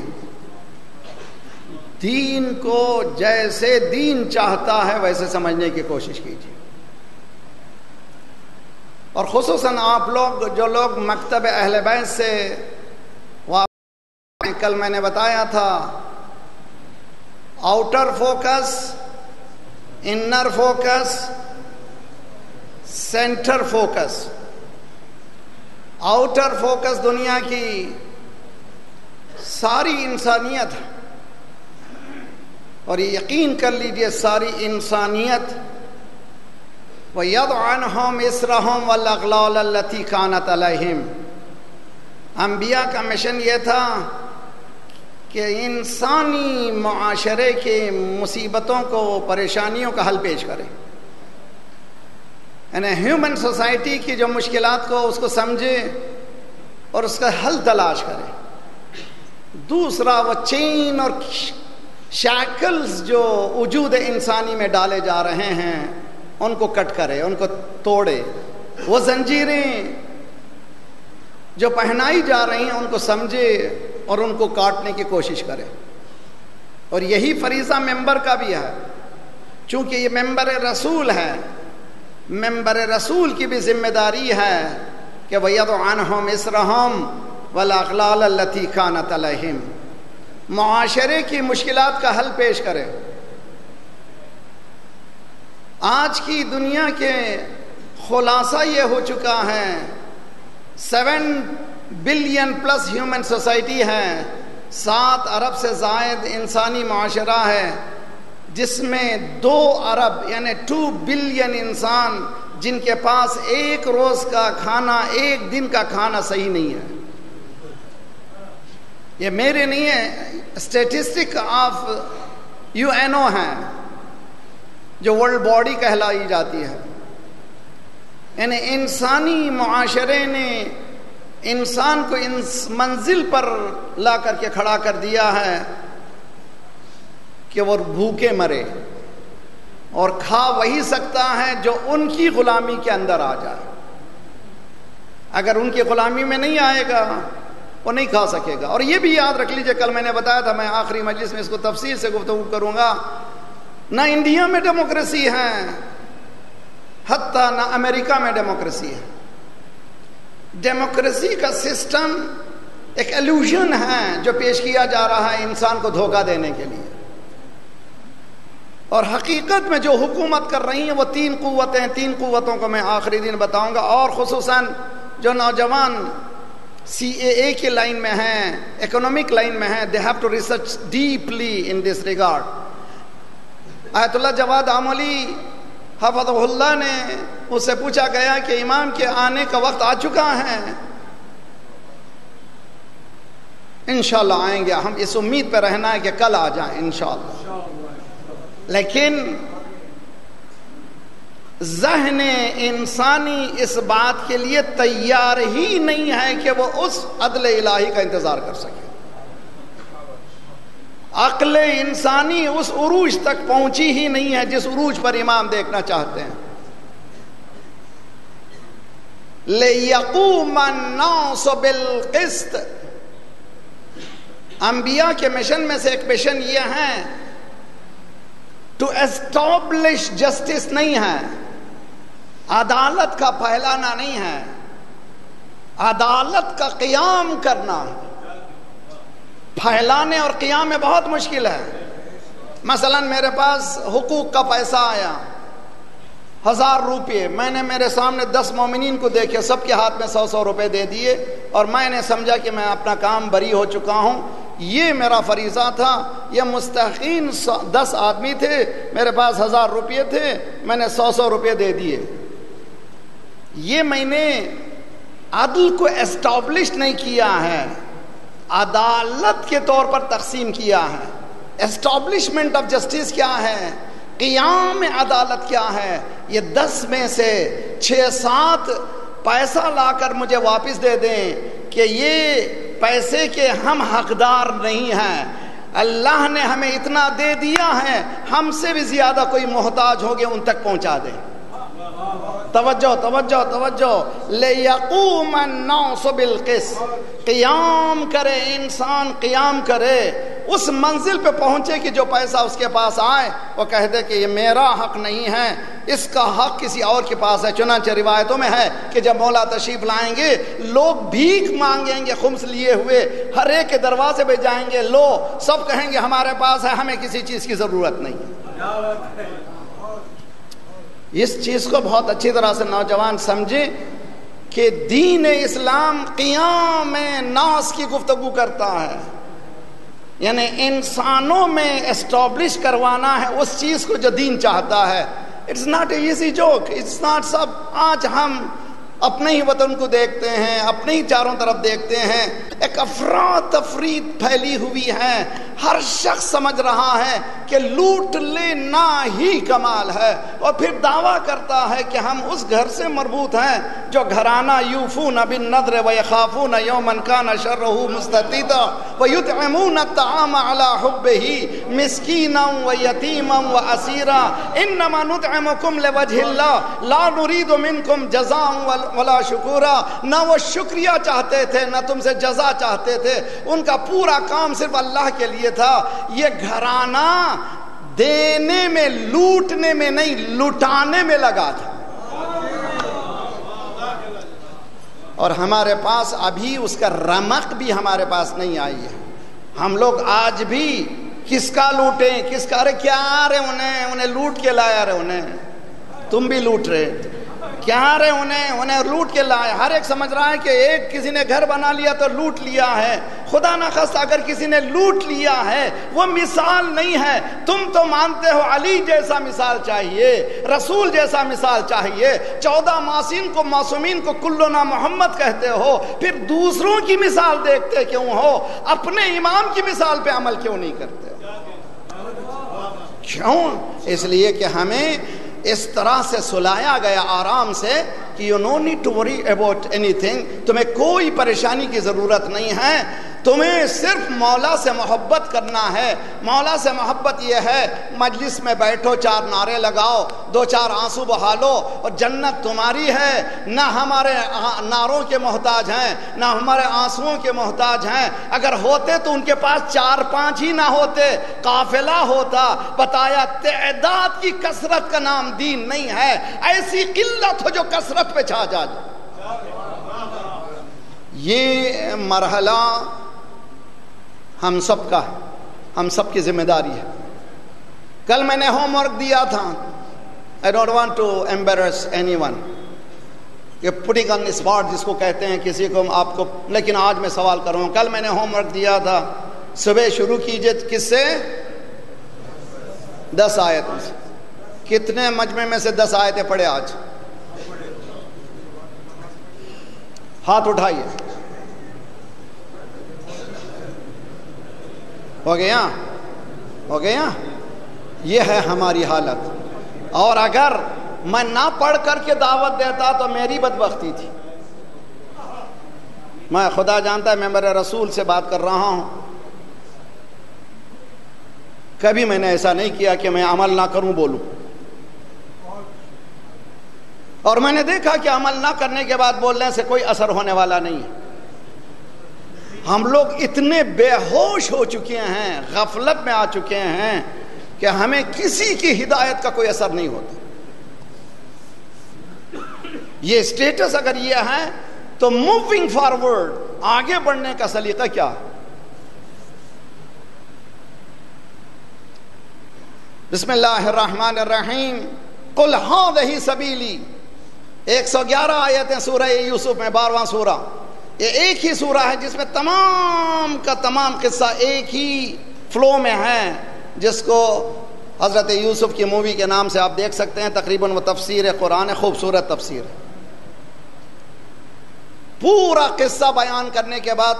دین کو جیسے دین چاہتا ہے ویسے سمجھنے کی کوشش کیجیے۔ اور خصوصاً آپ لوگ، جو لوگ مکتب اہل بیت سے کل میں نے بتایا تھا outer focus inner focus centre focus outer focus دنیا کی ساری انسانیت اور یہ یقین کر لیجیے ساری انسانیت۔ وہ ید عنہم اسرحم والاغلال التی کانت علیہم انبیاء کا مشن یہ تھا کہ انسانی معاشرے کے مصیبتوں کو، پریشانیوں کا حل پیش کرے۔ یعنی ہیومن سوسائٹی کی جو مشکلات کو اس کو سمجھے اور اس کا حل تلاش کرے۔ دوسرا، وہ چین اور شیکلز جو وجود انسانی میں ڈالے جا رہے ہیں، ان کو کٹ کرے، ان کو توڑے۔ وہ زنجیریں جو پہنائی جا رہی ہیں ان کو سمجھے اور ان کو کاٹنے کی کوشش کرے۔ اور یہی فریضہ ممبر کا بھی ہے۔ چونکہ یہ ممبر رسول ہے، ممبر رسول کی بھی ذمہ داری ہے کہ وید عنہم اسرہم والاغلال التی کانت علیہم معاشرے کی مشکلات کا حل پیش کرے۔ آج کی دنیا کے خلاصہ یہ ہو چکا ہے seven billion plus human society ہے۔ سات ارب سے زائد انسانی معاشرہ ہے۔ جس میں دو ارب یعنی ٹو بلین انسان جن کے پاس ایک روز کا کھانا، ایک دن کا کھانا صحیح نہیں ہے۔ یہ میرے نہیں ہے statistic of U N O ہیں جو ورلڈ باڈی کہلائی جاتی ہے۔ یعنی انسانی معاشرے نے انسان کو اس منزل پر لا کر کے کھڑا کر دیا ہے کہ وہ بھوکے مرے اور کھا وہی سکتا ہے جو ان کی غلامی کے اندر آ جائے۔ اگر ان کی غلامی میں نہیں آئے گا، وہ نہیں کھا سکے گا۔ اور یہ بھی یاد رکھ لیجیے، کل میں نے بتایا تھا، میں آخری مجلس میں اس کو تفصیل سے گفتگو کروں گا۔ نہ انڈیا میں ڈیموکریسی ہے حتیٰ نہ امریکہ میں ڈیموکریسی ہے۔ ڈیموکریسی کا سسٹم ایک ایلوژن ہے جو پیش کیا جا رہا ہے انسان کو دھوکہ دینے کے لیے۔ اور حقیقت میں جو حکومت کر رہی ہیں وہ تین قوتیں تین قوتوں کو میں آخری دن بتاؤں گا۔ اور خصوصاً جو نوجوان سی اے اے کی لائن میں ہیں اکنامک لائن میں ہیں they have to research deeply in this regard Ayatullah Jawad عملی حفظ اللہ نے اس سے پوچھا گیا کہ امام کے آنے کا وقت آ چکا ہے۔ انشاءاللہ آئیں گے۔ ہم اس امید پہ رہنا ہے کہ کل آ جائیں انشاءاللہ۔ لیکن ذہن انسانی اس بات کے لیے تیار ہی نہیں ہے کہ وہ اس عدل الہی کا انتظار کر سکے۔ عقل انسانی اس عروج تک پہنچی ہی نہیں ہے جس عروج پر امام دیکھنا چاہتے ہیں۔ لَيَقُومَ النَّاسُ بِالْقِسْطِ۔ انبیاء کے مشن میں سے ایک مشن یہ ہے ٹو اسٹابلش جسٹس نہیں ہے، عدالت کا پھیلانا نہیں ہے، عدالت کا قیام کرنا پھیلانے اور قیام میں بہت مشکل ہے۔ مثلا میرے پاس حقوق کا پیسہ آیا، ہزار روپے، میں نے میرے سامنے دس مومنین کو دیکھے، سب کے ہاتھ میں سو سو روپے دے دیے اور میں نے سمجھا کہ میں اپنا کام بری ہو چکا ہوں۔ یہ میرا فریضہ تھا، یہ مستحقین دس آدمی تھے، میرے پاس ہزار روپے تھے، میں نے سو سو روپے دے دیے۔ یہ میں نے عدل کو اسٹابلش نہیں کیا ہے۔ عدالت کے طور پر تقسیم کیا ہے اسٹابلشمنٹ آف جسٹس کیا ہے، قیام عدالت کیا ہے، یہ دس میں سے چھ سات پیسہ لا کر مجھے واپس دے دیں کہ یہ پیسے کے ہم حقدار نہیں ہیں۔ اللہ نے ہمیں اتنا دے دیا ہے، ہم سے بھی زیادہ کوئی محتاج ہوگے ان تک پہنچا دیں۔ توجہ توجہ توجہ۔ لِيَقُومَ النَّاسُ بِالْقِسْ قیام کرے، انسان قیام کرے۔ اس منزل پہ پہنچے کہ جو پیسہ اس کے پاس آئے، وہ کہہ دے کہ یہ میرا حق نہیں ہے۔ اس کا حق کسی اور کے پاس ہے۔ چنانچہ روایتوں میں ہے کہ جب مولا تشریف لائیں گے، لوگ بھیک مانگیں گے خمس لیے ہوئے۔ ہر ایک کے دروازے پہ جائیں گے، لو، سب کہیں گے ہمارے پاس ہے، ہمیں کسی چیز کی ضرورت نہیں۔ ہے اس چیز کو بہت اچھی طرح سے نوجوان سمجھے کہ دین اسلام قیام ناس کی گفتگو کرتا ہے۔ یعنی انسانوں میں اسٹابلش کروانا ہے اس چیز کو جو دین چاہتا ہے۔ It's not a easy joke it's not سب آج ہم اپنے ہی وطن کو دیکھتے ہیں، اپنے ہی چاروں طرف دیکھتے ہیں۔ ایک افراد تفرید پھیلی ہوئی ہے۔ ہر شخص سمجھ رہا ہے کہ لوٹ لینا ہی کمال ہے۔ اور پھر دعویٰ کرتا ہے کہ ہم اس گھر سے مربوط ہیں جو گھرانہ یوفون بن ندر و یخافون یومن کان شرہ مستطیدہ و یطعمون الطعام على حبه مسکینا و یتیما و اسیرا انما نطعمکم لوجه اللہ، لا نرید منکم جزاء ولا ولا شکورا، نہ وہ شکریہ چاہتے تھے، نہ تم سے جزا چاہتے تھے۔ ان کا پورا کام صرف اللہ کے لیے تھا۔ یہ گھرانہ دینے میں، لوٹنے میں نہیں، لٹانے میں لگا تھا۔ اور ہمارے پاس ابھی اس کا رمق بھی ہمارے پاس نہیں آئی ہے۔ ہم لوگ آج بھی کس کا لوٹیں، کس کا، ارے کیا رہے انہیں؟ انہیں لوٹ کے لایا رہے انہیں۔ تم بھی لوٹ رہے۔ کیا رہے انہیں؟ انہیں لوٹ کے لائے۔ ہر ایک سمجھ رہا ہے کہ ایک کسی نے گھر بنا لیا تو لوٹ لیا ہے۔ خدا نہ اگر کسی نے لوٹ لیا ہے، وہ مثال نہیں ہے۔ تم تو مانتے ہو علی جیسا مثال چاہیے، رسول جیسا مثال چاہیے۔ چودہ معصین کو معصومین کو کلونا محمد کہتے ہو، پھر دوسروں کی مثال دیکھتے کیوں ہو؟ اپنے امام کی مثال پہ عمل کیوں نہیں کرتے؟ کیوں؟ اس لیے کہ ہمیں اس طرح سے سلایا گیا آرام سے کہ you know need to worry about anything تمہیں کوئی پریشانی کی ضرورت نہیں ہے۔ تمہیں صرف مولا سے محبت کرنا ہے۔ مولا سے محبت یہ ہے، مجلس میں بیٹھو، چار نعرے لگاؤ، دو چار آنسو بہا لو اور جنت تمہاری ہے۔ نہ ہمارے نعروں کے محتاج ہیں، نہ ہمارے آنسوؤں کے محتاج ہیں۔ اگر ہوتے تو ان کے پاس چار پانچ ہی نہ ہوتے۔ قافلہ ہوتا، بتایا تعداد کی کثرت کا نام دین نہیں ہے۔ ایسی قلت ہو جو کثرت پہ چھا جا جائے۔ یہ مرحلہ ہم سب کا ہے ہم سب کی ذمہ داری ہے۔ کل میں نے ہوم ورک دیا تھا۔ I don't want to embarrass anyone یہ پٹنگ آن اسپاٹ جس کو کہتے ہیں، کسی کو آپ کو، لیکن آج میں سوال کروں کل میں نے ہوم ورک دیا تھا۔ صبح شروع کیجیے کس سے؟ دس آیتوں سے۔ کتنے مجمع میں سے دس آیتیں پڑھے آج؟ ہاتھ اٹھائیے۔ ہو گیا؟ ہو گیا؟ یہ ہے ہماری حالت۔ اور اگر میں نہ پڑھ کر کے دعوت دیتا تو میری بدبختی تھی۔ میں خدا جانتا ہے میں میرے رسول سے بات کر رہا ہوں۔ کبھی میں نے ایسا نہیں کیا کہ میں عمل نہ کروں بولوں۔ اور میں نے دیکھا کہ عمل نہ کرنے کے بعد بولنے سے کوئی اثر ہونے والا نہیں ہے۔ ہم لوگ اتنے بے ہوش ہو چکے ہیں، غفلت میں آ چکے ہیں کہ ہمیں کسی کی ہدایت کا کوئی اثر نہیں ہوتا۔ یہ اسٹیٹس اگر یہ ہے تو موونگ فارورڈ آگے بڑھنے کا سلیقہ کیا؟ بسم اللہ الرحمن الرحیم۔ قل ہاں سبیلی۔ ایک سو گیارہ آیتیں سورہ یوسف میں بارواں سورہ۔ یہ ایک ہی سورہ ہے جس میں تمام کا تمام قصہ ایک ہی فلو میں ہے، جس کو حضرت یوسف کی مووی کے نام سے آپ دیکھ سکتے ہیں، تقریباً وہ تفسیر قرآن خوبصورت تفسیر ہے۔ پورا قصہ بیان کرنے کے بعد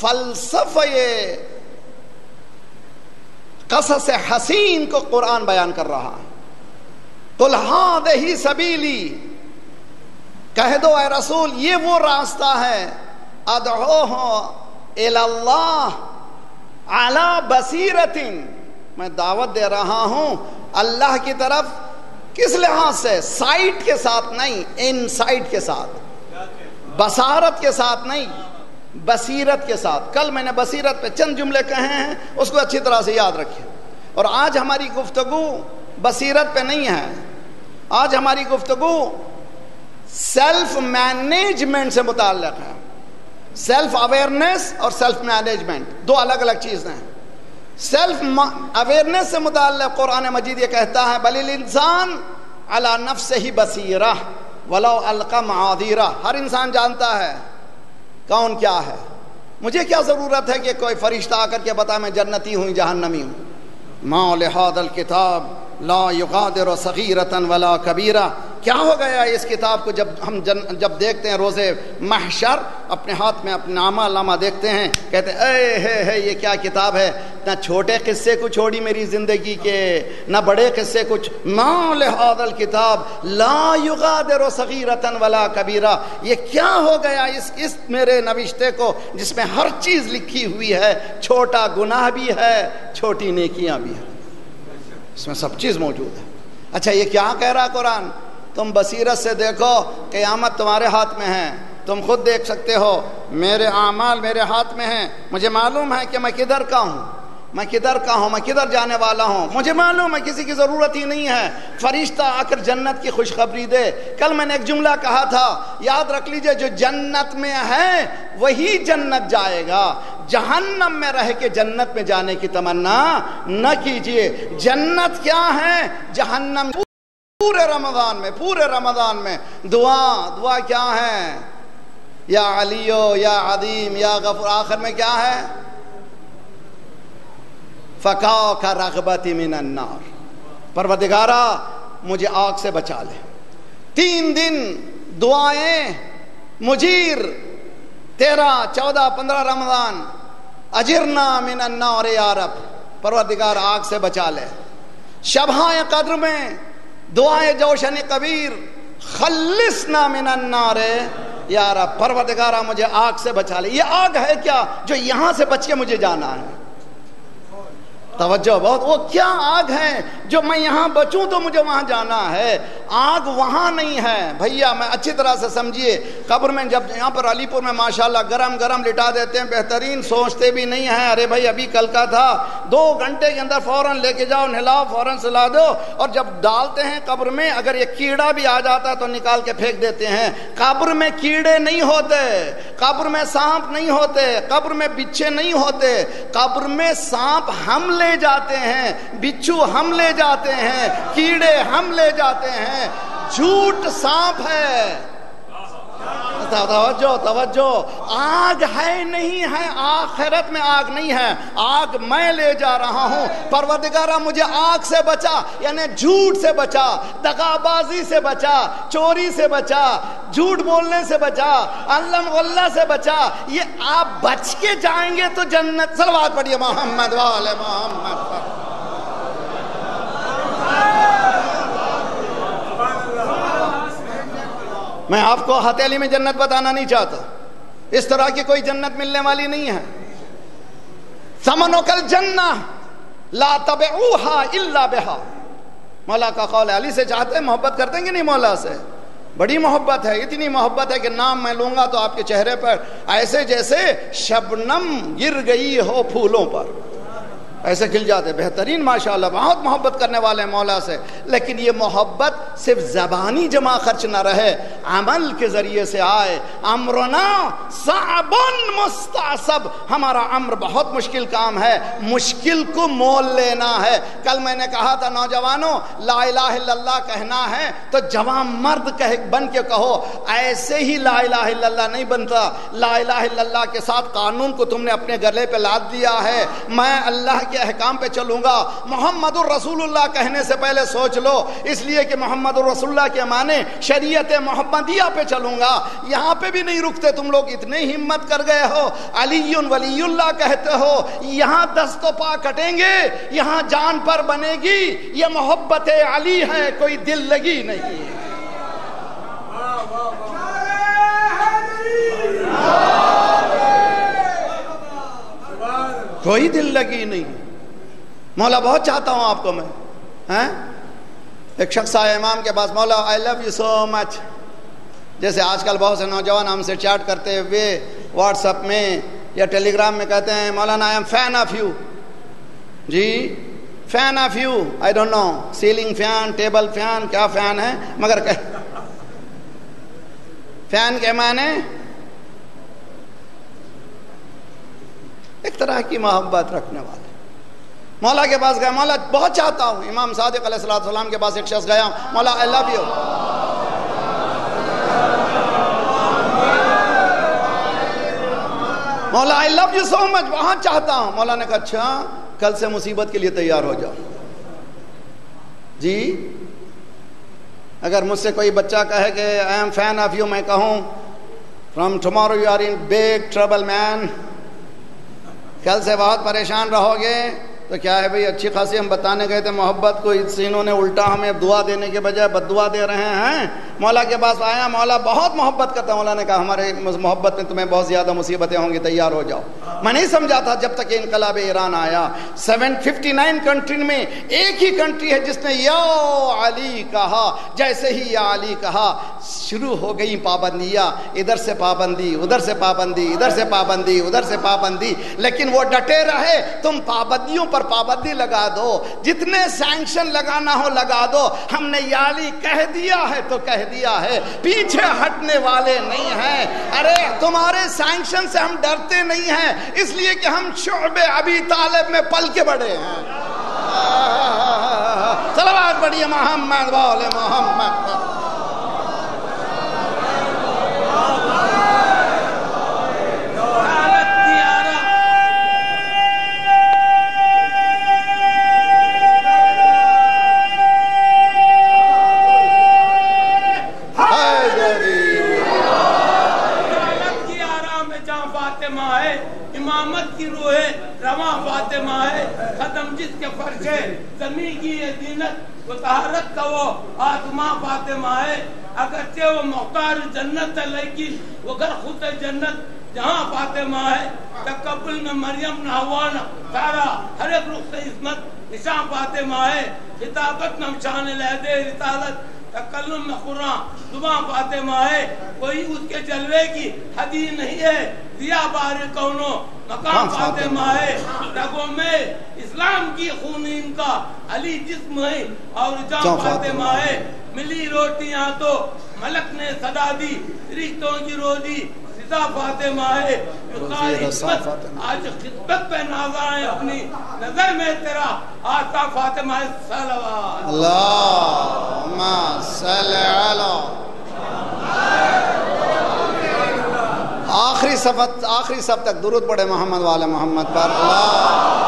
فلسفہ قصص حسین کو قرآن بیان کر رہا ہے۔ دہی سبیلی، کہہ دو اے رسول، یہ وہ راستہ ہے اللہ بصیرت میں دعوت دے رہا ہوں اللہ کی طرف کس لحاظ سے؟ سائٹ کے ساتھ نہیں ان سائٹ کے ساتھ۔ بصارت کے ساتھ نہیں، بصیرت کے ساتھ۔ کل میں نے بصیرت پہ چند جملے کہے ہیں، اس کو اچھی طرح سے یاد رکھیں۔ اور آج ہماری گفتگو بصیرت پہ نہیں ہے۔ آج ہماری گفتگو سیلف مینجمنٹ سے متعلق ہے۔ سیلف اویئرنیس اور سیلف مینجمنٹ دو الگ الگ چیزیں ہیں. سیلف اویئرنیس سے متعلق قرآن مجید یہ کہتا ہے، بل انسان اللہ نفس ہی بصیرہ ولو القم عادیرہ ہر انسان جانتا ہے، کون کیا ہے؟ مجھے کیا ضرورت ہے کہ کوئی فرشتہ آ کر کے بتا میں جنتی ہوں، جہنمی ہوں؟ ما لحاظ الکتاب لا یغادر صغیرتا ولا کبیرہ۔ کیا ہو گیا اس کتاب کو جب ہم جن جب دیکھتے ہیں روزے محشر، اپنے ہاتھ میں اپنا نامہ علامہ دیکھتے ہیں، کہتے ہیں، اے، ہے ہے، یہ کیا کتاب ہے؟ نہ چھوٹے قصے کو چھوڑی میری زندگی کے، نہ بڑے قصے کچھ ما لحاظ الکتاب، لا یغادر صغیرتا ولا کبیرہ۔ یہ کیا ہو گیا اس اس میرے نوشتے کو جس میں ہر چیز لکھی ہوئی ہے؟ چھوٹا گناہ بھی ہے، چھوٹی نیکیاں بھی ہیں۔ اس میں سب چیز موجود ہے۔ اچھا یہ کیا کہہ رہا قرآن؟ تم بصیرت سے دیکھو، قیامت تمہارے ہاتھ میں ہے۔ تم خود دیکھ سکتے ہو، میرے اعمال میرے ہاتھ میں ہیں۔ مجھے معلوم ہے کہ میں کدھر کا ہوں۔ میں کدھر کا ہوں، میں کدھر جانے والا ہوں؟ مجھے معلوم ہے کسی کی ضرورت ہی نہیں ہے۔ فرشتہ آ کر جنت کی خوشخبری دے۔ کل میں نے ایک جملہ کہا تھا، یاد رکھ لیجیے، جو جنت میں ہے، وہی جنت جائے گا۔ جہنم میں رہ کے جنت میں جانے کی تمنا نہ کیجیے۔ جنت کیا ہے؟ جہنم پورے رمضان میں، پورے رمضان میں۔ دعا دعا کیا ہے؟ یا علیو، یا عدیم یا غفور، آخر میں کیا ہے؟ فکا کا رغبت من النار۔ پروردگارا، مجھے آگ سے بچا لے۔ تین دن دعائیں، مجیر، تیرہ، چودہ، پندرہ رمضان، اجرنا من النار یا رب۔ پروردگار، آگ سے بچا لے۔ شبہائے قدر میں دعائیں جوشن یعنی کبیر خلصنا من النار یا رب۔ پروردگارا، مجھے آگ سے بچا لے۔ یہ آگ ہے کیا جو یہاں سے بچ کے مجھے جانا ہے؟ توجہ بہت۔ وہ کیا آگ ہے؟ جو میں یہاں بچوں تو مجھے وہاں جانا ہے۔ آگ وہاں نہیں ہے۔ بھیا، میں اچھی طرح سے سمجھیے۔ قبر میں جب یہاں پر علی پور میں ماشاءاللہ گرم گرم لٹا دیتے ہیں، بہترین سوچتے بھی نہیں ہیں۔ ارے بھائی، ابھی کل کا تھا۔ دو گھنٹے کے اندر فوراً لے کے جاؤ، نہلاؤ، فوراً سلا دو۔ اور جب ڈالتے ہیں قبر میں، اگر یہ کیڑا بھی آ جاتا ہے تو نکال کے پھینک دیتے ہیں۔ قبر میں کیڑے نہیں ہوتے۔ قبر میں سانپ نہیں ہوتے۔ قبر میں بچھے نہیں ہوتے۔ قبر میں سانپ ہم لے جاتے ہیں، بچھو ہم لے جاتے ہیں، کیڑے ہم لے جاتے ہیں، جھوٹ سانپ ہے۔ توجہ توجہ۔ آگ ہے نہیں ہے، آخرت میں آگ نہیں ہے۔ آگ میں لے جا رہا ہوں۔ پروردگارہ، مجھے آگ سے بچا یعنی جھوٹ سے بچا دغا بازی سے بچا، چوری سے بچا، جھوٹ بولنے سے بچا، علم غلہ سے بچا۔ یہ آپ بچ کے جائیں گے تو جنت سلوات پڑھیے، محمد والے محمد میں آپ کو ہتھیلی میں جنت بتانا نہیں چاہتا۔ اس طرح کی کوئی جنت ملنے والی نہیں ہے۔ سمنو کل جنہ لا تبعوہا الا بہا۔ مولا کا قول علی سے چاہتے ہیں، محبت کرتے ہیں کہ نہیں مولا سے؟ بڑی محبت ہے، اتنی محبت ہے کہ نام میں لوں گا تو آپ کے چہرے پر ایسے جیسے شبنم گر گئی ہو پھولوں پر۔ ایسے کھل جاتے بہترین ماشاءاللہ، بہت محبت کرنے والے ہیں مولا سے۔ لیکن یہ محبت صرف زبانی جمع خرچ نہ رہے، عمل کے ذریعے سے آئے۔ امرنا صعب مستعصب۔ ہمارا امر بہت مشکل کام ہے، مشکل کو مول لینا ہے۔ کل میں نے کہا تھا، نوجوانوں، لا الہ الا اللہ کہنا ہے تو جوان مرد کہہ بن کے کہو۔ ایسے ہی لا الہ الا اللہ نہیں بنتا۔ لا الہ الا اللہ کے ساتھ قانون کو تم نے اپنے گلے پہ لاد دیا ہے۔ میں اللہ کے احکام پہ چلوں گا۔ محمد الرسول اللہ کہنے سے پہلے سوچ لو۔ اس لیے کہ محمد الرسول اللہ کے معنی شریعت محمدیہ پہ چلوں گا۔ یہاں پہ بھی نہیں رکتے تم لوگ اتنے ہمت کر گئے ہو۔ علی ولی اللہ کہتے ہو، یہاں دست و پا کٹیں گے، یہاں جان پر بنے گی۔ یہ محبت علی ہے، کوئی دل لگی نہیں۔ کوئی دل لگی نہیں۔ مولا بہت چاہتا ہوں آپ کو میں ہاں؟ ایک شخص آیا امام کے پاس، مولا آئی لو یو سو مچ جیسے آج کل بہت سے نوجوان ہم سے چیٹ کرتے ہوئے واٹس اپ میں یا ٹیلی گرام میں کہتے ہیں، Maulana I am fan of you ji fan of you I don't know ceiling fan table fan کیا فین ہے؟ مگر کہ فین کے معنی؟ ایک طرح کی محبت رکھنے والے مولا کے پاس گیا، مولا بہت چاہتا ہوں۔ امام صادق علیہ السلام کے پاس ایک شخص گیا ہوں مولا اللہ بھی یو مولا آئی لو یو سو مچ وہاں چاہتا ہوں۔ مولا نے کہا اچھا کل سے مصیبت کے لیے تیار ہو جاؤ۔ جی؟ اگر مجھ سے کوئی بچہ کہے کہ I am fan of you میں کہوں from tomorrow you are in big trouble man کل سے بہت پریشان رہو گے۔ تو کیا ہے بھائی اچھی خاصی ہم بتانے گئے تھے، محبت کو اس انہوں نے الٹا ہمیں دعا دینے کے بجائے بد دعا دے رہے ہیں۔ مولا کے پاس آیا، مولا بہت محبت کرتا مولا نے کہا، ہمارے محبت میں تمہیں بہت زیادہ مصیبتیں ہوں گی، تیار ہو جاؤ۔ میں نہیں سمجھا تھا جب تک انقلاب ایران آیا۔ سیون ففٹی نائن کنٹری میں ایک ہی کنٹری ہے جس نے یا علی کہا، جیسے ہی یا علی کہا، شروع ہو گئی پابندیاں۔ ادھر سے پابندی، ادھر سے پابندی، ادھر سے پابندی، ادھر سے پابندی۔ لیکن وہ ڈٹے رہے، تم پابندیوں پر پابندی لگا دو جتنے سینکشن لگانا ہو لگا دو ہم نے یالی کہہ دیا ہے تو کہہ دیا ہے پیچھے ہٹنے والے نہیں ہیں ارے تمہارے سینکشن سے ہم ڈرتے نہیں ہیں اس لیے کہ ہم شعب ابھی طالب میں پل کے بڑے ہیں سلوات بڑی محمد بولے محمد کی روح رواں فاطمہ ہے، ختم جس کے فرش ہے، زمین کی یہ دینت وہ طہارت کا وہ آتما فاطمہ ہے۔ اگرچہ وہ مختار جنت ہے، لیکن وہ گھر خود جنت، جہاں فاطمہ ہے۔ تقبل میں مریم، نہوان، سارا، ہر ایک رخ سے عصمت، نشان فاطمہ ہے۔ خطابت میں شان لہدے رسالت تکلم میں قرآن دعا فاطمہ ہے کوئی اس کے جلوے کی حدیث نہیں ہے دیا بار کونو مقام فاطمہ ہے رگوں میں اسلام کی خونین کا علی جسم ہے اور جان فاطمہ۔ ہے ملی روٹیاں تو ملک نے صدا دی رشتوں کی روزی رضا فاطمہ ہے آج خدمت پہ نازا ہے اپنی نظر میں تیرا آتا فاطمہ صلوات۔ اللہم صلی علی۔ آخری صفت آخری صف تک درود پڑے محمد والے محمد پر۔ اللہ۔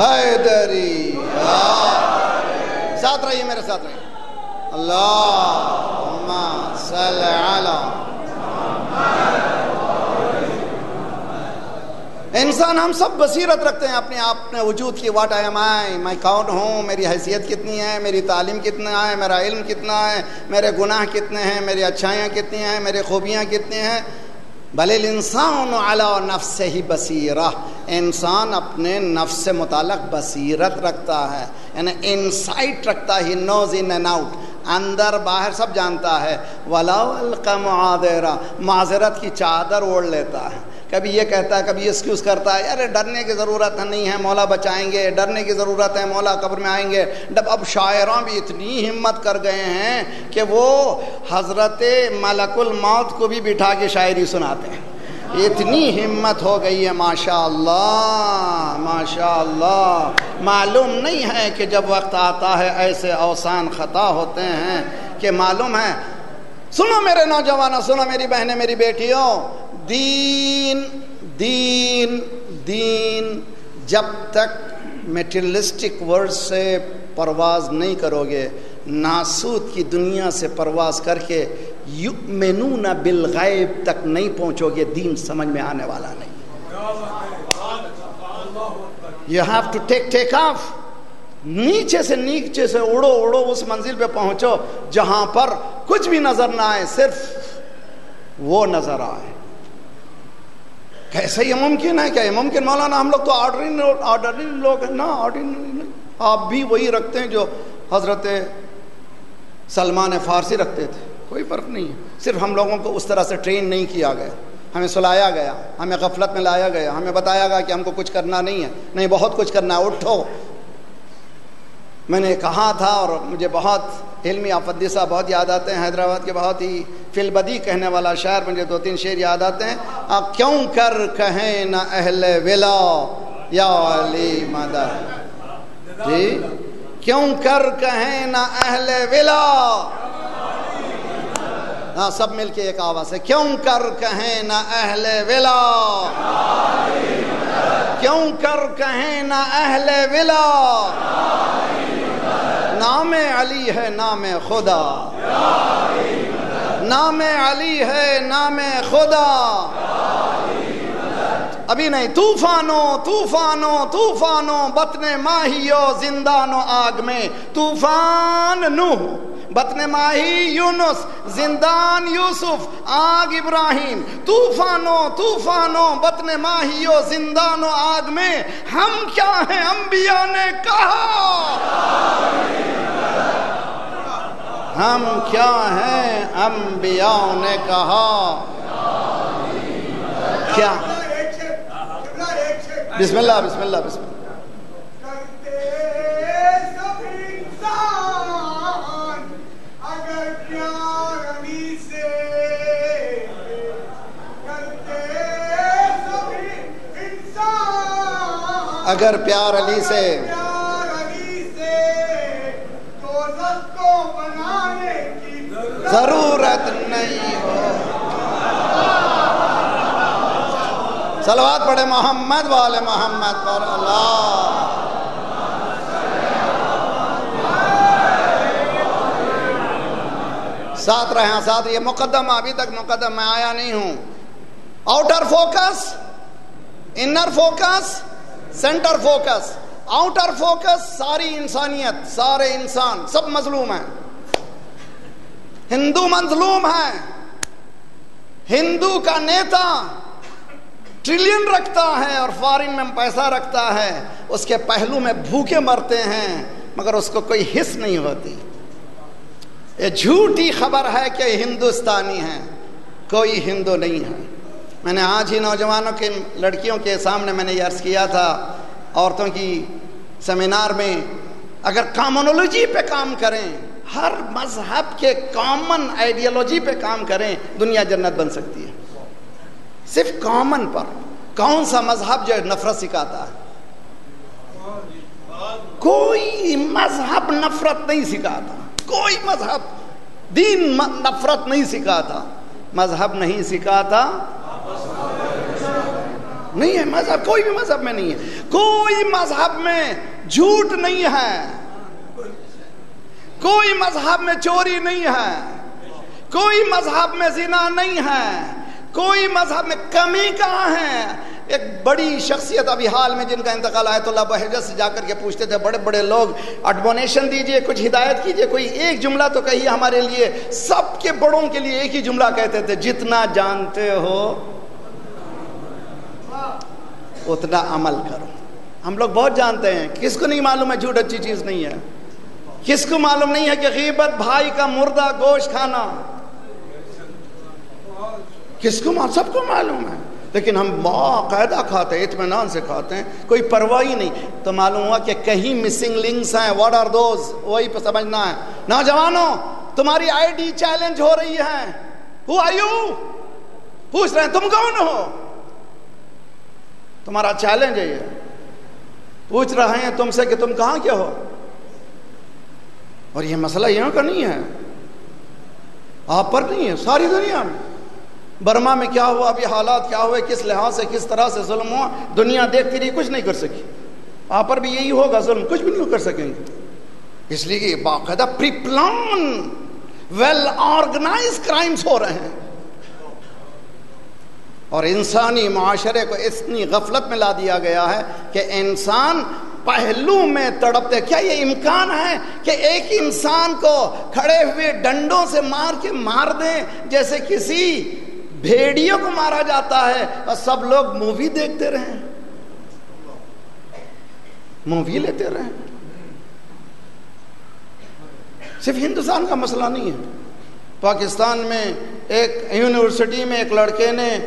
حیدری ساتھ رہیے میرے ساتھ رہیے۔ اللہ صلی علی۔ انسان ہم سب بصیرت رکھتے ہیں اپنے آپ اپنے وجود کی واٹ آئی ایم آئی میں کون ہوں؟ میری حیثیت کتنی ہے؟ میری تعلیم کتنا ہے؟ میرا علم کتنا ہے؟ میرے گناہ کتنے ہیں؟ میری اچھائیاں کتنی ہیں؟ میرے خوبیاں کتنی ہیں؟ بھلے الانسان اعلیٰ نفس سے ہی بصیرہ، انسان اپنے نفس سے متعلق بصیرت رکھتا ہے یعنی انسائٹ رکھتا ہی نوز ان اینڈ آؤٹ اندر باہر سب جانتا ہے۔ ولا معذرہ معذرت کی چادر اوڑھ لیتا ہے۔ کبھی یہ کہتا ہے، کبھی ایکسکیوز کرتا ہے یار ڈرنے کی ضرورت نہیں ہے، مولا بچائیں گے، ڈرنے کی ضرورت ہے، مولا قبر میں آئیں گے۔ جب اب شاعراں بھی اتنی ہمت کر گئے ہیں کہ وہ حضرت ملک الموت کو بھی بٹھا کے شاعری سناتے ہیں۔ اتنی ہمت ہو گئی ہے ماشاء اللہ ماشاء اللہ معلوم نہیں ہے کہ جب وقت آتا ہے، ایسے اوسان خطا ہوتے ہیں کہ معلوم ہے سنو میرے نوجوانوں، سنو میری بہنیں، میری بیٹیوں۔ دین دین دین جب تک میٹریلسٹک ورڈ سے پرواز نہیں کرو گے ناسود کی دنیا سے پرواز کر کے یؤمنون بالغیب تک نہیں پہنچو گے دین سمجھ میں آنے والا نہیں۔ You have to take take off نیچے سے نیچے سے اڑو اڑو، اس منزل پہ پہنچو، جہاں پر کچھ بھی نظر نہ آئے، صرف وہ نظر آئے۔ کیسے یہ ممکن ہے؟ کیا یہ ممکن؟ مولانا، ہم لوگ تو آرڈرلی لوگ ہیں۔ نا آرڈینری آپ بھی وہی رکھتے ہیں جو حضرت سلمان فارسی رکھتے تھے۔ کوئی فرق نہیں ہے۔ صرف ہم لوگوں کو اس طرح سے ٹرین نہیں کیا گیا۔ ہمیں سلایا گیا، ہمیں غفلت میں لایا گیا، ہمیں بتایا گیا کہ ہم کو کچھ کرنا نہیں ہے۔ نہیں، بہت کچھ کرنا ہے، اٹھو۔ میں نے کہا تھا اور مجھے بہت علمی آفدیسہ بہت یاد آتے ہیں، حیدرآباد کے بہت ہی فل بدی کہنے والا شعر مجھے دو تین شعر یاد آتے ہیں۔ اب کیوں کر کہیں نہ اہل ولا یا علی مدر؟ جی؟ کیوں کر کہیں نہ اہل ولا؟ ہاں سب مل کے ایک آواز ہے۔ کیوں کر کہیں نہ اہل ولا؟ کیوں کر کہیں نہ اہل ولا؟ نام علی ہے نام خدا۔ نام علی ہے نام خدا۔ ابھی نہیں، طوفانوں طوفانوں طوفانوں، بطن ماہیو زندانو آگ میں۔ طوفان نوح، بطن ماہی یونس، زندان یوسف، آگ ابراہیم۔ طوفانوں طوفانوں، بطن ماہیو زندان و آگ میں۔ ہم کیا ہیں؟ انبیاء نے کہا۔ ہم کیا ہیں؟ انبیاء نے کہا۔ کیا؟ بسم اللہ بسم اللہ بسم اللہ۔ اگر پیار علی سے ضرورت نہیں ہو۔ سلوات پڑھے محمد والے محمد پر۔ اللہ۔ ساتھ رہے ہیں ساتھ، یہ مقدمہ ابھی تک مقدم میں آیا نہیں ہوں۔ Outer focus inner focus centre focus outer focus ساری انسانیت، سارے انسان، سب مظلوم ہیں۔ ہندو مظلوم ہے۔ ہندو کا نیتا ٹریلین رکھتا ہے اور فارن میں پیسہ رکھتا ہے۔ اس کے پہلو میں بھوکے مرتے ہیں، مگر اس کو کوئی حص نہیں ہوتی۔ یہ جھوٹی خبر ہے کہ ہندوستانی ہے کوئی ہندو نہیں ہے۔ میں نے آج ہی نوجوانوں کے لڑکیوں کے سامنے میں نے یہ عرض کیا تھا، عورتوں کی سیمینار میں اگر کامنولوجی پہ کام کریں ہر مذہب کے کامن آئیڈیالوجی پہ کام کریں، دنیا جنت بن سکتی ہے۔ صرف کامن پر۔ کون سا مذہب جو نفرت سکھاتا ہے؟ کوئی مذہب نفرت نہیں سکھاتا۔ کوئی مذہب دین نفرت نہیں سکھاتا۔ مذہب نہیں سکھاتا۔ نہیں ہے مذہب، کوئی بھی مذہب میں نہیں ہے۔ کوئی مذہب میں جھوٹ نہیں ہے۔ کوئی مذہب میں چوری نہیں ہے۔ کوئی مذہب میں زنا نہیں ہے۔ کوئی مذہب میں کمی کہاں ہے؟ ایک بڑی شخصیت ابھی حال میں جن کا انتقال آیت اللہ بحجت سے جا کر کے پوچھتے تھے، بڑے بڑے لوگ ایڈمونیشن دیجیے، کچھ ہدایت کیجیے، کوئی ایک جملہ تو کہیے ہمارے لیے۔ سب کے بڑوں کے لیے ایک ہی جملہ کہتے تھے، جتنا جانتے ہو، اتنا عمل کرو۔ ہم لوگ بہت جانتے ہیں، کس کو نہیں معلوم ہے جھوٹ اچھی چیز نہیں ہے۔ کس کو معلوم نہیں ہے کہ غیبت بھائی کا مردہ گوشت کھانا؟ کس کو سب کو معلوم ہے۔ لیکن ہم باقاعدہ کھاتے ہیں، اطمینان سے کھاتے ہیں، کوئی پرواہی نہیں۔ تو معلوم ہوا کہ کہیں مسنگ لنکس ہیں واٹ آر دوز وہی پہ سمجھنا ہے۔ نوجوانوں، تمہاری آئی ڈی چیلنج ہو رہی ہے۔ ہو آیو پوچھ رہے ہیں، تم کون ہو؟ تمہارا چیلنج ہے یہ۔ پوچھ رہے ہیں تم سے کہ تم کہاں کیا ہو؟ اور یہ مسئلہ یہاں کا نہیں ہے۔ آپ پر نہیں ہے، ساری دنیا میں۔ برما میں کیا ہوا، ابھی حالات کیا ہوئے، کس لحاظ سے، کس طرح سے ظلم ہوا، دنیا دیکھتی رہی، کچھ نہیں کر سکی۔ آپ پر بھی یہی ہوگا ظلم، کچھ بھی نہیں کر سکیں گے۔ اس لیے کہ باقاعدہ pre plan well organised crimes ہو رہے ہیں۔ اور انسانی معاشرے کو اتنی غفلت میں لا دیا گیا ہے کہ انسان پہلو میں تڑپتے، کیا یہ امکان ہے کہ ایک انسان کو کھڑے ہوئے ڈنڈوں سے مار کے مار دیں؟ جیسے کسی بھیڑیوں کو مارا جاتا ہے اور سب لوگ مووی دیکھتے رہیں۔ مووی لیتے رہیں۔ صرف ہندوستان کا مسئلہ نہیں ہے۔ پاکستان میں ایک، یونیورسٹی میں ایک لڑکے نے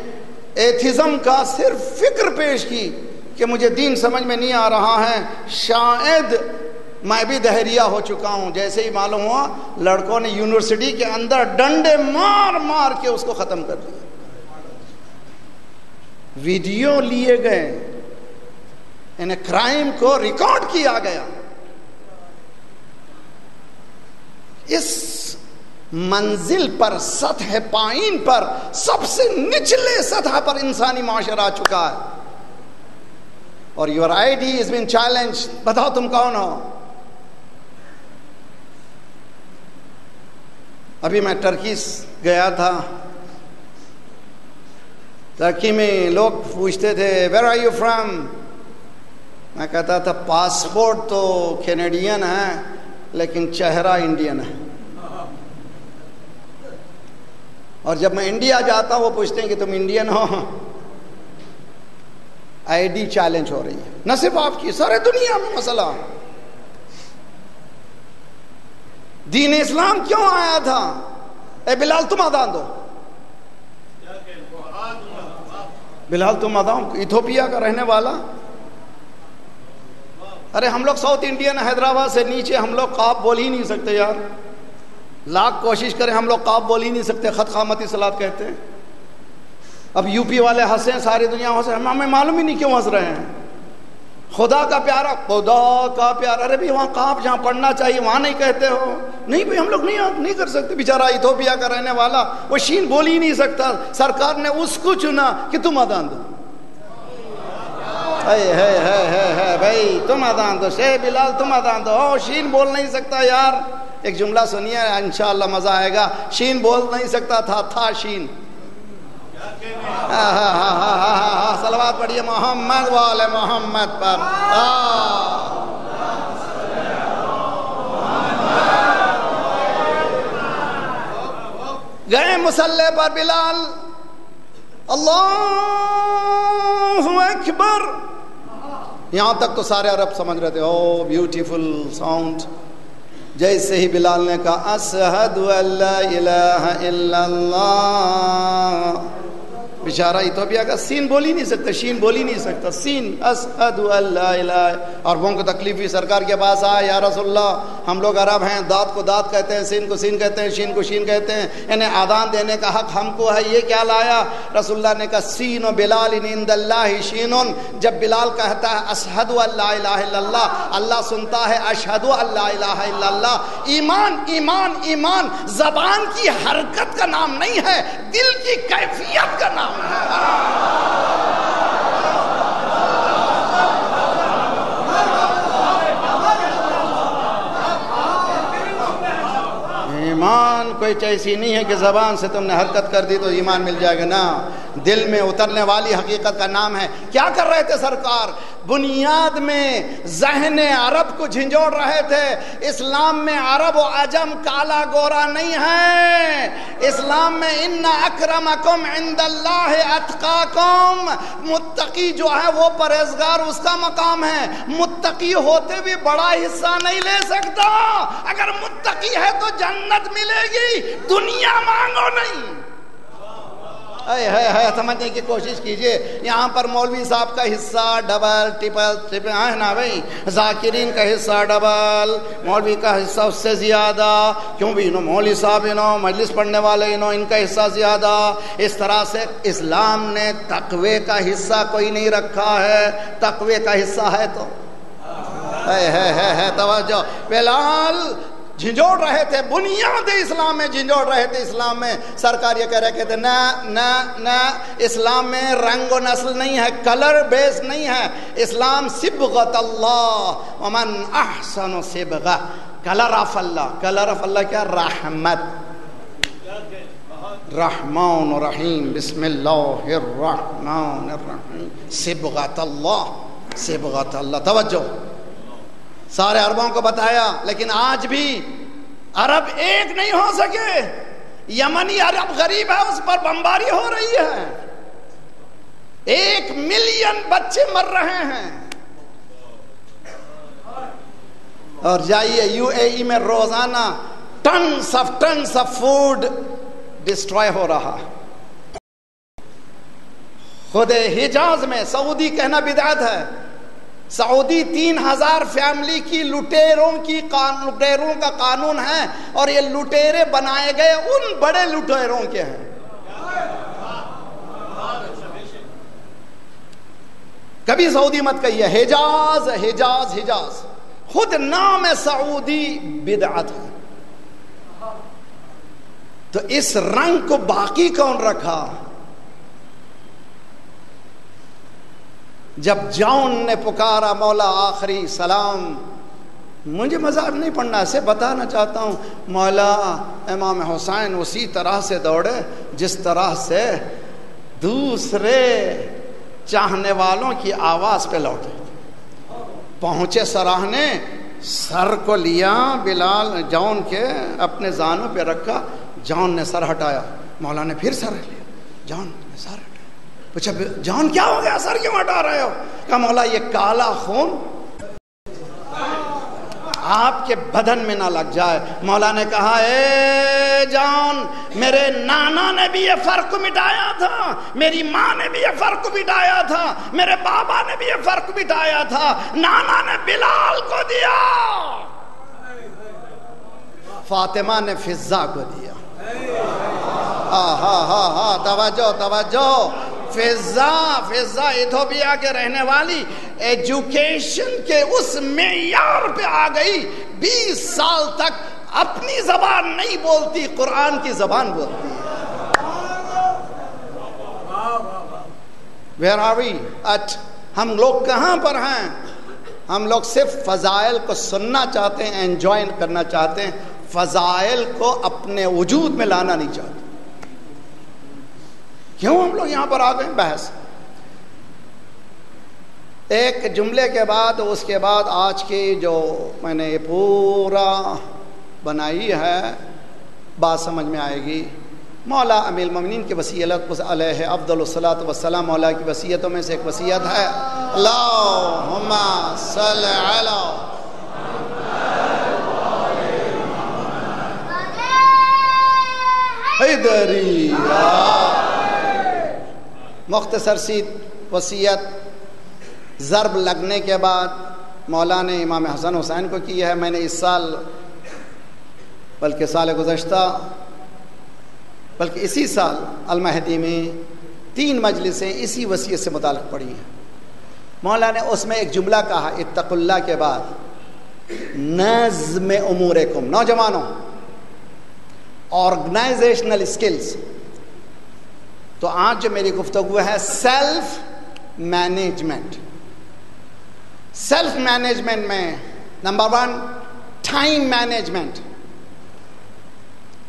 ایتھزم کا صرف فکر پیش کی۔ کہ مجھے دین سمجھ میں نہیں آ رہا ہے، شاید میں بھی دہریہ ہو چکا ہوں۔ جیسے ہی معلوم ہوا، لڑکوں نے یونیورسٹی کے اندر ڈنڈے مار مار کے اس کو ختم کر دیا۔ ویڈیو لیے گئے۔ انہیں کرائم کو ریکارڈ کیا گیا۔ اس منزل پر، سطح پائن پر، سب سے نچلے سطح پر انسانی معاشرہ آ چکا ہے۔ اور your I D is been challenge بتاؤ تم کون ہو ابھی میں ٹرکی گیا تھا ٹرکی میں لوگ پوچھتے تھے ویر آر یو فرام میں کہتا تھا پاسپورٹ تو کینیڈین ہے لیکن چہرہ انڈین ہے اور جب میں انڈیا جاتا ہوں وہ پوچھتے ہیں کہ تم انڈین ہو آئی ڈی چیلنج ہو رہی ہے۔ نہ صرف آپ کی، سارے دنیا میں مسئلہ۔ دین اسلام کیوں آیا تھا؟ اے بلال، تم آدان دو بلال، تم آدان ایتھوپیا کا رہنے والا۔ ارے، ہم لوگ ساؤتھ انڈین حیدرآباد سے نیچے، ہم لوگ قاب بول ہی نہیں سکتے یار۔ لاکھ کوشش کریں، ہم لوگ قاب بول ہی نہیں سکتے۔ خط خامتی سلاد کہتے ہیں۔ اب یو پی والے ہنسے ہیں، ساری دنیا ہنسے ہمیں معلوم ہی نہیں کیوں ہنس رہے ہیں۔ خدا کا پیارا، خدا کا پیارا۔ ارے بھی وہاں کاپ جہاں پڑھنا چاہیے، وہاں نہیں کہتے ہو۔ نہیں بھائی، ہم لوگ نہیں نہیں کر سکتے۔ بیچارہ ایتھوپیا کا رہنے والا، وہ شین بول ہی نہیں سکتا۔ سرکار نے اس کو چنا کہ تم ادان دو۔ بھائی، تم ادان دو۔ شہ بلال، تم ادان دو۔ شین بول نہیں سکتا یار۔ ایک جملہ سنیے، انشاءاللہ مزہ آئے گا۔ شین بول نہیں سکتا تھا تھا شین۔ سلوات پڑھیے، محمد والے محمد پر۔ گئے مسلح پر بلال۔ اللہ اکبر۔ یہاں تک تو سارے عرب سمجھ رہے تھے، او بیوٹیفل ساؤنڈ جیسے ہی بلال نے کہا اسحد اللہ الہ الا اللہ بیچارہ ایتھوپیا کا سین بول ہی نہیں سکتا شین بول ہی نہیں سکتا۔ سین اسحد اللہ الہ۔ اور وہ کو تکلیف سرکار کے پاس آیا یا رسول اللہ، ہم لوگ عرب ہیں، داد کو داد کہتے ہیں، سین کو سین کہتے ہیں، شین کو شین کہتے ہیں۔ انہیں آدان دینے کا حق ہم کو ہے، یہ کیا لایا؟ رسول اللہ نے کہا، سین و بلال ان اللہ شین۔ جب بلال کہتا ہے اسحد اللہ الہ الا اللہ اللہ سنتا ہے، اشہد اللہ الہ الا اللہ۔ ایمان ایمان ایمان۔ زبان کی حرکت کا نام نہیں ہے، دل کی کیفیت کا نام ایمان کوئی ایسی نہیں ہے کہ زبان سے تم نے حرکت کر دی تو ایمان مل جائے گا نا۔ دل میں اترنے والی حقیقت کا نام ہے۔ کیا کر رہے تھے سرکار؟ بنیاد میں ذہن عرب کو جھنجھوڑ رہے تھے۔ اسلام میں عرب و عجم کالا گورا نہیں ہے اسلام میں ان اکرمکم عند اللہ اتقاکم۔ متقی جو ہے وہ پرہزگار اس کا مقام ہے۔ متقی ہوتے بھی بڑا حصہ نہیں لے سکتا۔ اگر متقی ہے تو جنت ملے گی۔ دنیا مانگو نہیں۔ سمجھنے کی کوشش کیجیے۔ یہاں پر مولوی صاحب کا حصہ ڈبل، ٹپل ٹپل ہے نا بھائی، ذاکرین کا حصہ ڈبل، مولوی کا حصہ اس سے زیادہ۔ کیوں بھی انہوں، مولوی صاحب انہوں، مجلس پڑھنے والے انہوں، ان کا حصہ زیادہ۔ اس طرح سے اسلام نے تقوی کا حصہ کوئی نہیں رکھا ہے۔ تقوی کا حصہ ہے تو۔ ہے ہے ہے توجہ۔ بلال جھنجھوڑ رہے تھے، بنیاد اسلام میں جھنجھوڑ رہے تھے، اسلام میں سرکار یہ کہہ رہے کہتے نہ نہ نہ، اسلام میں رنگ و نسل نہیں ہے، کلر بیس نہیں ہے، اسلام سبغت اللہ، ومن احسن سبغہ، colour of Allah, colour of Allah کیا؟ رحمت، رحمان رحیم، بسم اللہ الرحمن الرحیم، سبغت اللہ سبغت اللہ، توجہ۔ سارے عربوں کو بتایا، لیکن آج بھی عرب ایک نہیں ہو سکے۔ یمنی عرب غریب ہے، اس پر بمباری ہو رہی ہے۔ ایک ملین بچے مر رہے ہیں۔ اور جائیے یو اے ای میں روزانہ tons of tons of food destroy ہو رہا۔ خود حجاز میں سعودی کہنا بدعت ہے۔ سعودی تین ہزار فیملی کی لٹیروں کی لٹیروں کا قانون ہے اور یہ لٹیرے بنائے گئے ان بڑے لٹیروں کے ہیں۔ کبھی سعودی مت کہیے، حجاز حجاز حجاز۔ خود نام سعودی بدعت ہے۔ تو اس رنگ کو باقی کون رکھا؟ جب جون نے پکارا مولا آخری سلام، مجھے مذاق نہیں پڑھنا اسے بتانا چاہتا ہوں، مولا امام حسین اسی طرح سے دوڑے، جس طرح سے دوسرے چاہنے والوں کی آواز پہ لوٹے۔ پہنچے سراہنے، سر کو لیا بلال جون کے اپنے زانوں پہ رکھا جون نے سر ہٹایا، مولا نے پھر سر لیا جون نے سر ہٹایا۔ پوچھا جون کیا ہو گیا؟ سر کیوں ہٹا رہے ہو؟ کہا، مولا، یہ کالا خون آپ کے بدن میں نہ لگ جائے۔ مولا نے کہا، اے جان، میرے نانا نے بھی یہ فرق مٹایا تھا۔ میری ماں نے بھی یہ فرق مٹایا تھا۔ میرے بابا نے بھی یہ فرق مٹایا تھا۔ نانا نے بلال کو دیا۔ فاطمہ نے فضا کو دیا۔ ہاں ہاں ہاں ہاں توجہ توجہ۔ فضا فضا ایتھوپیا کے رہنے والی ایجوکیشن کے اس معیار پہ آ گئی، بیس سال تک اپنی زبان نہیں بولتی، قرآن کی زبان بولتی۔ ویر آر وی اٹ ہم لوگ کہاں پر ہیں؟ ہم لوگ صرف فضائل کو سننا چاہتے ہیں انجوائے کرنا چاہتے ہیں، فضائل کو اپنے وجود میں لانا نہیں چاہتے۔ کیوں ہم لوگ یہاں پر آ گئے بحث۔ ایک جملے کے بعد، اس کے بعد آج کی جو میں نے پورا بنائی ہے، بات سمجھ میں آئے گی۔ مولا امیل ممنین کی وسیعت علیہ عبد الصلاۃ وسلم مولا کی وصیتوں میں سے ایک وصیت ہے۔ اللہم صلی علی۔ حیدری۔ مختصر سی وصیت، ضرب لگنے کے بعد مولا نے امام حسن حسین کو کی ہے، میں نے اس سال بلکہ سال گزشتہ، بلکہ اسی سال المہدی میں تین مجلسیں اسی وصیت سے متعلق پڑھی ہیں۔ مولا نے اس میں ایک جملہ کہا اتق اللہ کے بعد، نظم امور نوجوانوں آرگنائزیشنل اسکلس تو آج جو میری گفتگو ہے سیلف مینجمنٹ سیلف مینجمنٹ میں number one time management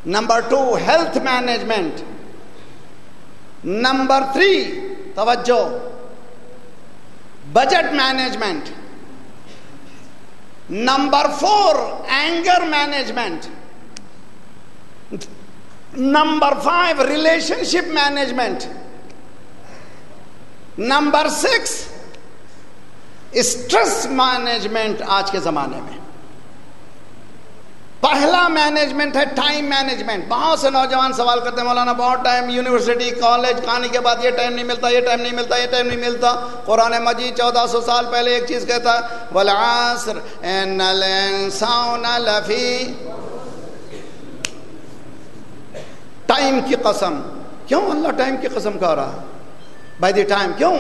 number two health management number three توجہ budget management number four anger management number five relationship management number six stress management آج کے زمانے میں. پہلا مینجمنٹ ہے ٹائم مینجمنٹ بہت سے نوجوان سوال کرتے ہیں، مولانا، بہت ٹائم یونیورسٹی کالج کھانے کے بعد یہ ٹائم نہیں ملتا، یہ ٹائم نہیں ملتا، یہ ٹائم نہیں ملتا. قرآن مجید چودہ سو سال پہلے ایک چیز کہتا ہے والعصر ان الانسان لفی ٹائم کی قسم۔ کیوں اللہ ٹائم کی قسم کہہ رہا بائی دی ٹائم کیوں؟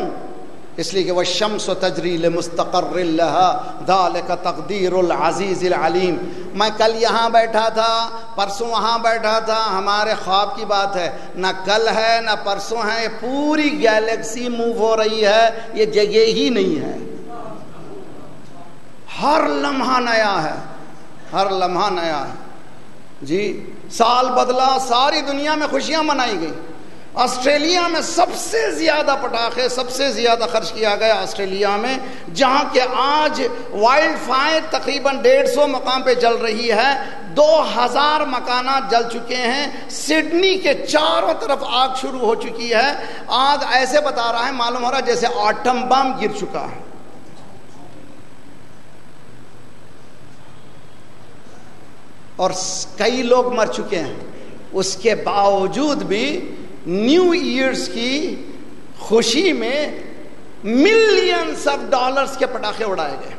اس لیے کہ وہ شمس و تجریل مستقر اللہ تقدیر العزیز العلیم میں کل یہاں بیٹھا تھا، پرسوں وہاں بیٹھا تھا، ہمارے خواب کی بات ہے۔ نہ کل ہے، نہ پرسوں ہے، یہ پوری گیلیکسی موو ہو رہی ہے، یہ جگہ ہی نہیں ہے۔ ہر لمحہ نیا ہے، ہر لمحہ نیا ہے۔ جی سال بدلا ساری دنیا میں خوشیاں منائی گئی۔ آسٹریلیا میں سب سے زیادہ پٹاخے، سب سے زیادہ خرچ کیا گیا آسٹریلیا میں، جہاں کہ آج وائلڈ فائر تقریباً ڈیڑھ سو مقام پہ جل رہی ہے۔ دو ہزار مکانات جل چکے ہیں۔ سڈنی کے چاروں طرف آگ شروع ہو چکی ہے۔ آگ ایسے بتا رہا ہے، معلوم ہو رہا ہے جیسے آٹم بم گر چکا ہے۔ اور کئی لوگ مر چکے ہیں۔ اس کے باوجود بھی نیو ایئرس کی خوشی میں ملینس آف ڈالرز کے پٹاخے اڑائے گئے۔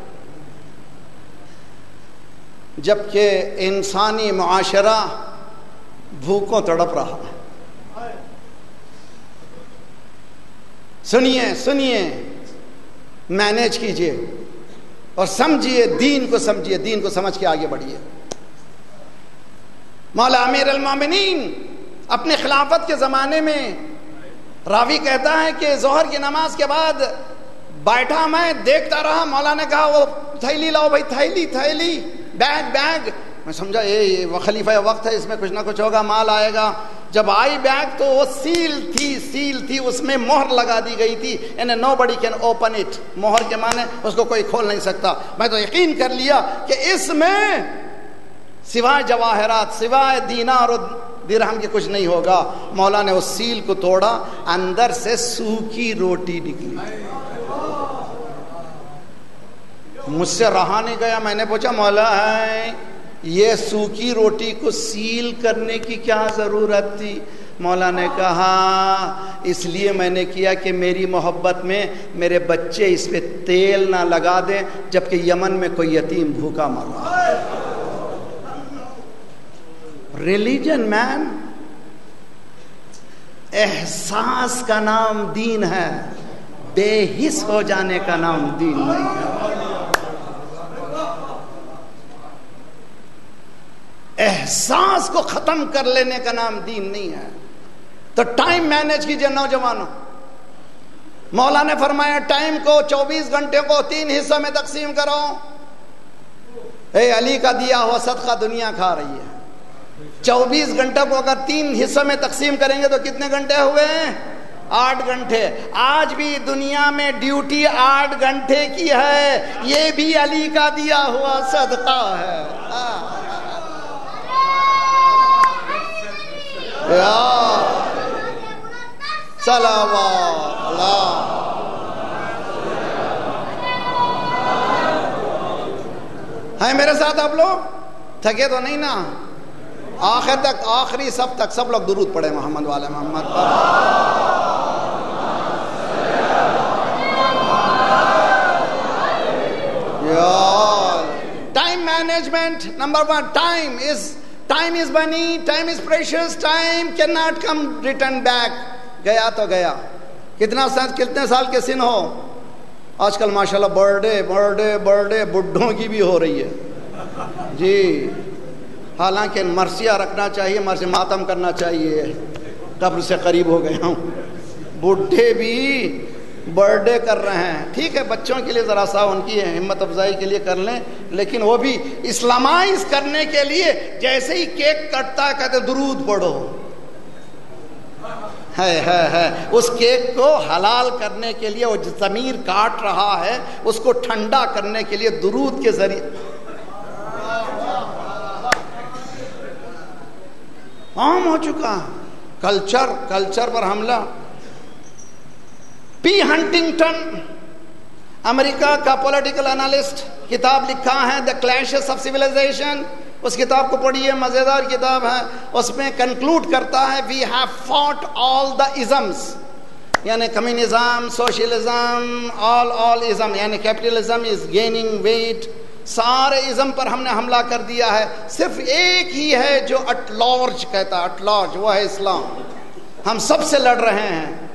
جبکہ انسانی معاشرہ بھوکوں تڑپ رہا۔ ہے سنیے سنیے مینج کیجیے اور سمجھیے دین کو سمجھیے دین کو سمجھ کے آگے بڑھیے مولا امیر المومنین اپنے خلافت کے زمانے میں راوی کہتا ہے کہ ظہر کی نماز کے بعد بیٹھا میں، دیکھتا رہا، مولا نے کہا وہ تھیلی لاؤ بھائی، تھیلی تھیلی، بیگ بیگ۔ میں سمجھا، اے خلیفہ وقت ہے، اس میں کچھ نہ کچھ ہوگا، مال آئے گا۔ جب آئی بیگ تو وہ سیل تھی سیل تھی، اس میں مہر لگا دی گئی تھی۔ یعنی نو بڑی کین اوپن اٹ مہر کے معنی، اس کو کوئی کھول نہیں سکتا۔ میں تو یقین کر لیا کہ اس میں سوائے جواہرات، سوائے دینار اور درہم کے کچھ نہیں ہوگا۔ مولا نے اس سیل کو توڑا، اندر سے سوکھی روٹی نکلی۔ مجھ سے رہا نہیں گیا، میں نے پوچھا، مولا ہے، یہ سوکھی روٹی کو سیل کرنے کی کیا ضرورت تھی؟ مولا نے کہا، اس لیے میں نے کیا کہ میری محبت میں میرے بچے اس پہ تیل نہ لگا دیں، جبکہ یمن میں کوئی یتیم بھوکا مر رہا ریلیجن مین احساس کا نام دین ہے بے حص ہو جانے کا نام دین نہیں ہے احساس کو ختم کر لینے کا نام دین نہیں ہے تو ٹائم مینج کیجیے نوجوانوں مولا نے فرمایا ٹائم کو چوبیس گھنٹے کو تین حصوں میں تقسیم کرو اے علی کا دیا ہوا صدقہ دنیا کھا رہی ہے چوبیس گھنٹے کو اگر تین حصوں میں تقسیم کریں گے تو کتنے گھنٹے ہوئے ہیں؟ آٹھ گھنٹے۔ آج بھی دنیا میں ڈیوٹی آٹھ گھنٹے کی ہے۔ یہ بھی علی کا دیا ہوا صدقہ ہے۔ ہے میرے ساتھ آپ لوگ؟ تھکے تو نہیں نا؟ آخر تک، آخری سب تک سب لوگ درود پڑے محمد والے محمد۔ پر time management number one time is time is money time is precious time can not come return back گیا تو گیا۔ کتنا سال، کتنے سال کے سن ہو؟ آج کل ماشاء اللہ birthday birthday birthday بڈھوں کی بھی ہو رہی ہے۔ جی۔ حالانکہ مرثیہ رکھنا چاہیے مرثی ماتم کرنا چاہیے۔ قبر سے قریب ہو گیا ہوں۔ بڈھے بھی برتھ ڈے کر رہے ہیں۔ ٹھیک ہے، بچوں کے لیے ذرا سا ان کی ہمت افزائی کے لیے کر لیں، لیکن وہ بھی اسلامائز کرنے کے لیے جیسے ہی کیک کٹتا ہے، کہتے درود پڑھو۔ ہے ہے ہے۔ اس کیک کو حلال کرنے کے لیے، وہ ضمیر کاٹ رہا ہے، اس کو ٹھنڈا کرنے کے لیے درود کے ذریعے عام ہو چکا کلچر کلچر پر حملہ۔ پی ہنٹنگٹن، امریکہ کا پولیٹیکل انالسٹ کتاب لکھا ہے دا کلیشز آف سویلائزیشن اس کتاب کو پڑھیے، مزیدار کتاب ہے۔ اس میں کنکلوڈ کرتا ہے وی ہیو فاٹ آل دا ازمس یعنی کمیونزم سوشلزم آل آل ازم یعنی کیپٹلزم از گیننگ ویٹ سارے ازم پر ہم نے حملہ کر دیا ہے۔ صرف ایک ہی ہے جو اٹ لارج کہتا ہے اٹ لارج وہ ہے اسلام۔ ہم سب سے لڑ رہے ہیں۔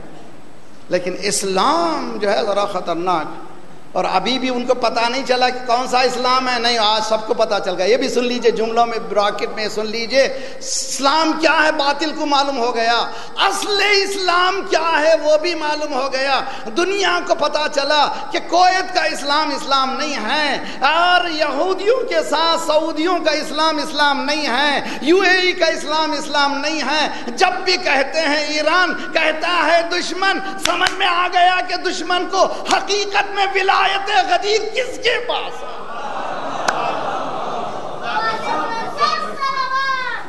لیکن اسلام جو ہے ذرا خطرناک۔ اور ابھی بھی ان کو پتہ نہیں چلا کہ کون سا اسلام ہے۔ نہیں، آج سب کو پتہ چل گیا۔ یہ بھی سن لیجیے، جملوں میں، براکٹ میں سن لیجیے۔ اسلام کیا ہے؟ باطل کو معلوم ہو گیا۔ اصل اسلام کیا ہے؟ وہ بھی معلوم ہو گیا۔ دنیا کو پتہ چلا کہ کویت کا اسلام اسلام نہیں ہے۔ اور یہودیوں کے ساتھ سعودیوں کا اسلام اسلام نہیں ہے۔ یو اے ای کا اسلام اسلام نہیں ہے۔ جب بھی کہتے ہیں ایران، کہتا ہے دشمن۔ سمجھ میں آ گیا کہ دشمن کو حقیقت میں ولایت غدیر کس کے پاس ہے؟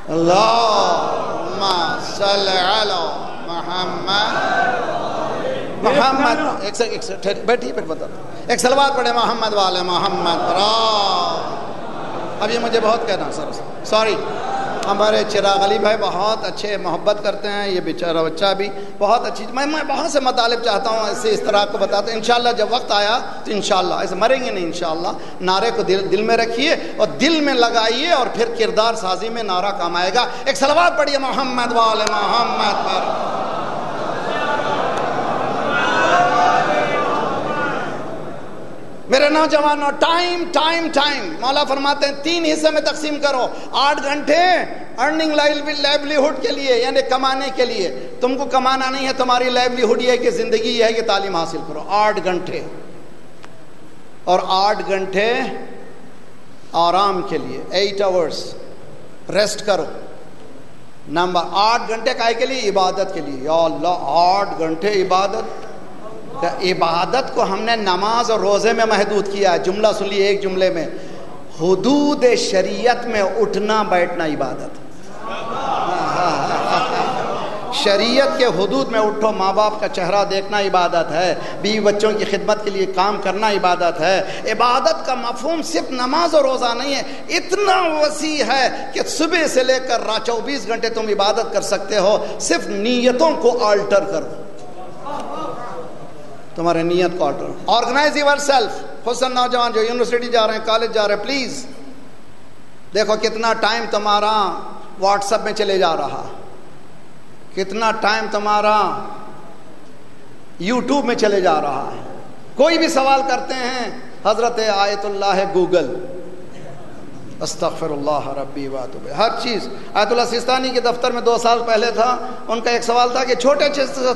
اللہ صلی علی محمد. محمد، ایک ایک بیٹھی پھر بتا ایک سلوات پڑھے محمد والے محمد، را۔ اب یہ مجھے بہت کہنا سر، سوری۔ ہمارے چراغ علی بھائی بہت اچھے محبت کرتے ہیں، یہ بیچارہ بچہ بھی بہت اچھی میں میں بہت سے مطالب چاہتا ہوں ایسے اس طرح کو بتاتے ہیں۔ انشاءاللہ جب وقت آیا تو انشاءاللہ ایسے مریں گے نہیں، انشاءاللہ۔ نعرے کو دل دل میں رکھیے اور دل میں لگائیے اور پھر کردار سازی میں نعرہ کام آئے گا۔ ایک سلوات پڑھیے، محمد وال محمد پر میرے نوجوانوں، ٹائم ٹائم ٹائم۔ مولا فرماتے ہیں، تین حصے میں تقسیم کرو۔ آٹھ گھنٹے ارننگ لائیولیہڈ کے لیے یعنی کمانے کے لیے۔ تم کو کمانا نہیں ہے، تمہاری لائیولیہڈ یہ ہے کہ زندگی یہ ہے کہ تعلیم حاصل کرو۔ آٹھ گھنٹے۔ اور آٹھ گھنٹے آرام کے لیے ایٹ آورس ریسٹ کرو۔ نمبر آٹھ گھنٹے کائے کے لیے؟ عبادت کے لیے۔ یا اللہ، آٹھ گھنٹے عبادت۔ عبادت کو ہم نے نماز اور روزے میں محدود کیا ہے جملہ سن ایک جملے میں۔ حدود شریعت میں اٹھنا، بیٹھنا عبادت۔ شریعت کے حدود میں اٹھو، ماں باپ کا چہرہ دیکھنا عبادت ہے، بیوی بچوں کی خدمت کے لیے کام کرنا عبادت ہے۔ عبادت کا مفہوم صرف نماز اور روزہ نہیں ہے، اتنا وسیع ہے کہ صبح سے لے کر رات چوبیس گھنٹے تم عبادت کر سکتے ہو، صرف نیتوں کو آلٹر کرو۔ تمہارے نیت کو آٹو۔ آرگنائز یور سیلف حسن نوجوان جو یونیورسٹی جا رہے ہیں، کالج جا رہے ہیں پلیز دیکھو کتنا ٹائم تمہارا واٹس اپ میں چلے جا رہا۔ کتنا ٹائم تمہارا یوٹیوب میں چلے جا رہا۔ ہے کوئی بھی سوال کرتے ہیں، حضرت آیت اللہ گوگل۔ استغفر اللہ ربی بات ہر چیز، آیت اللہ سستانی کے دفتر میں دو سال پہلے تھا۔ ان کا ایک سوال تھا کہ چھوٹے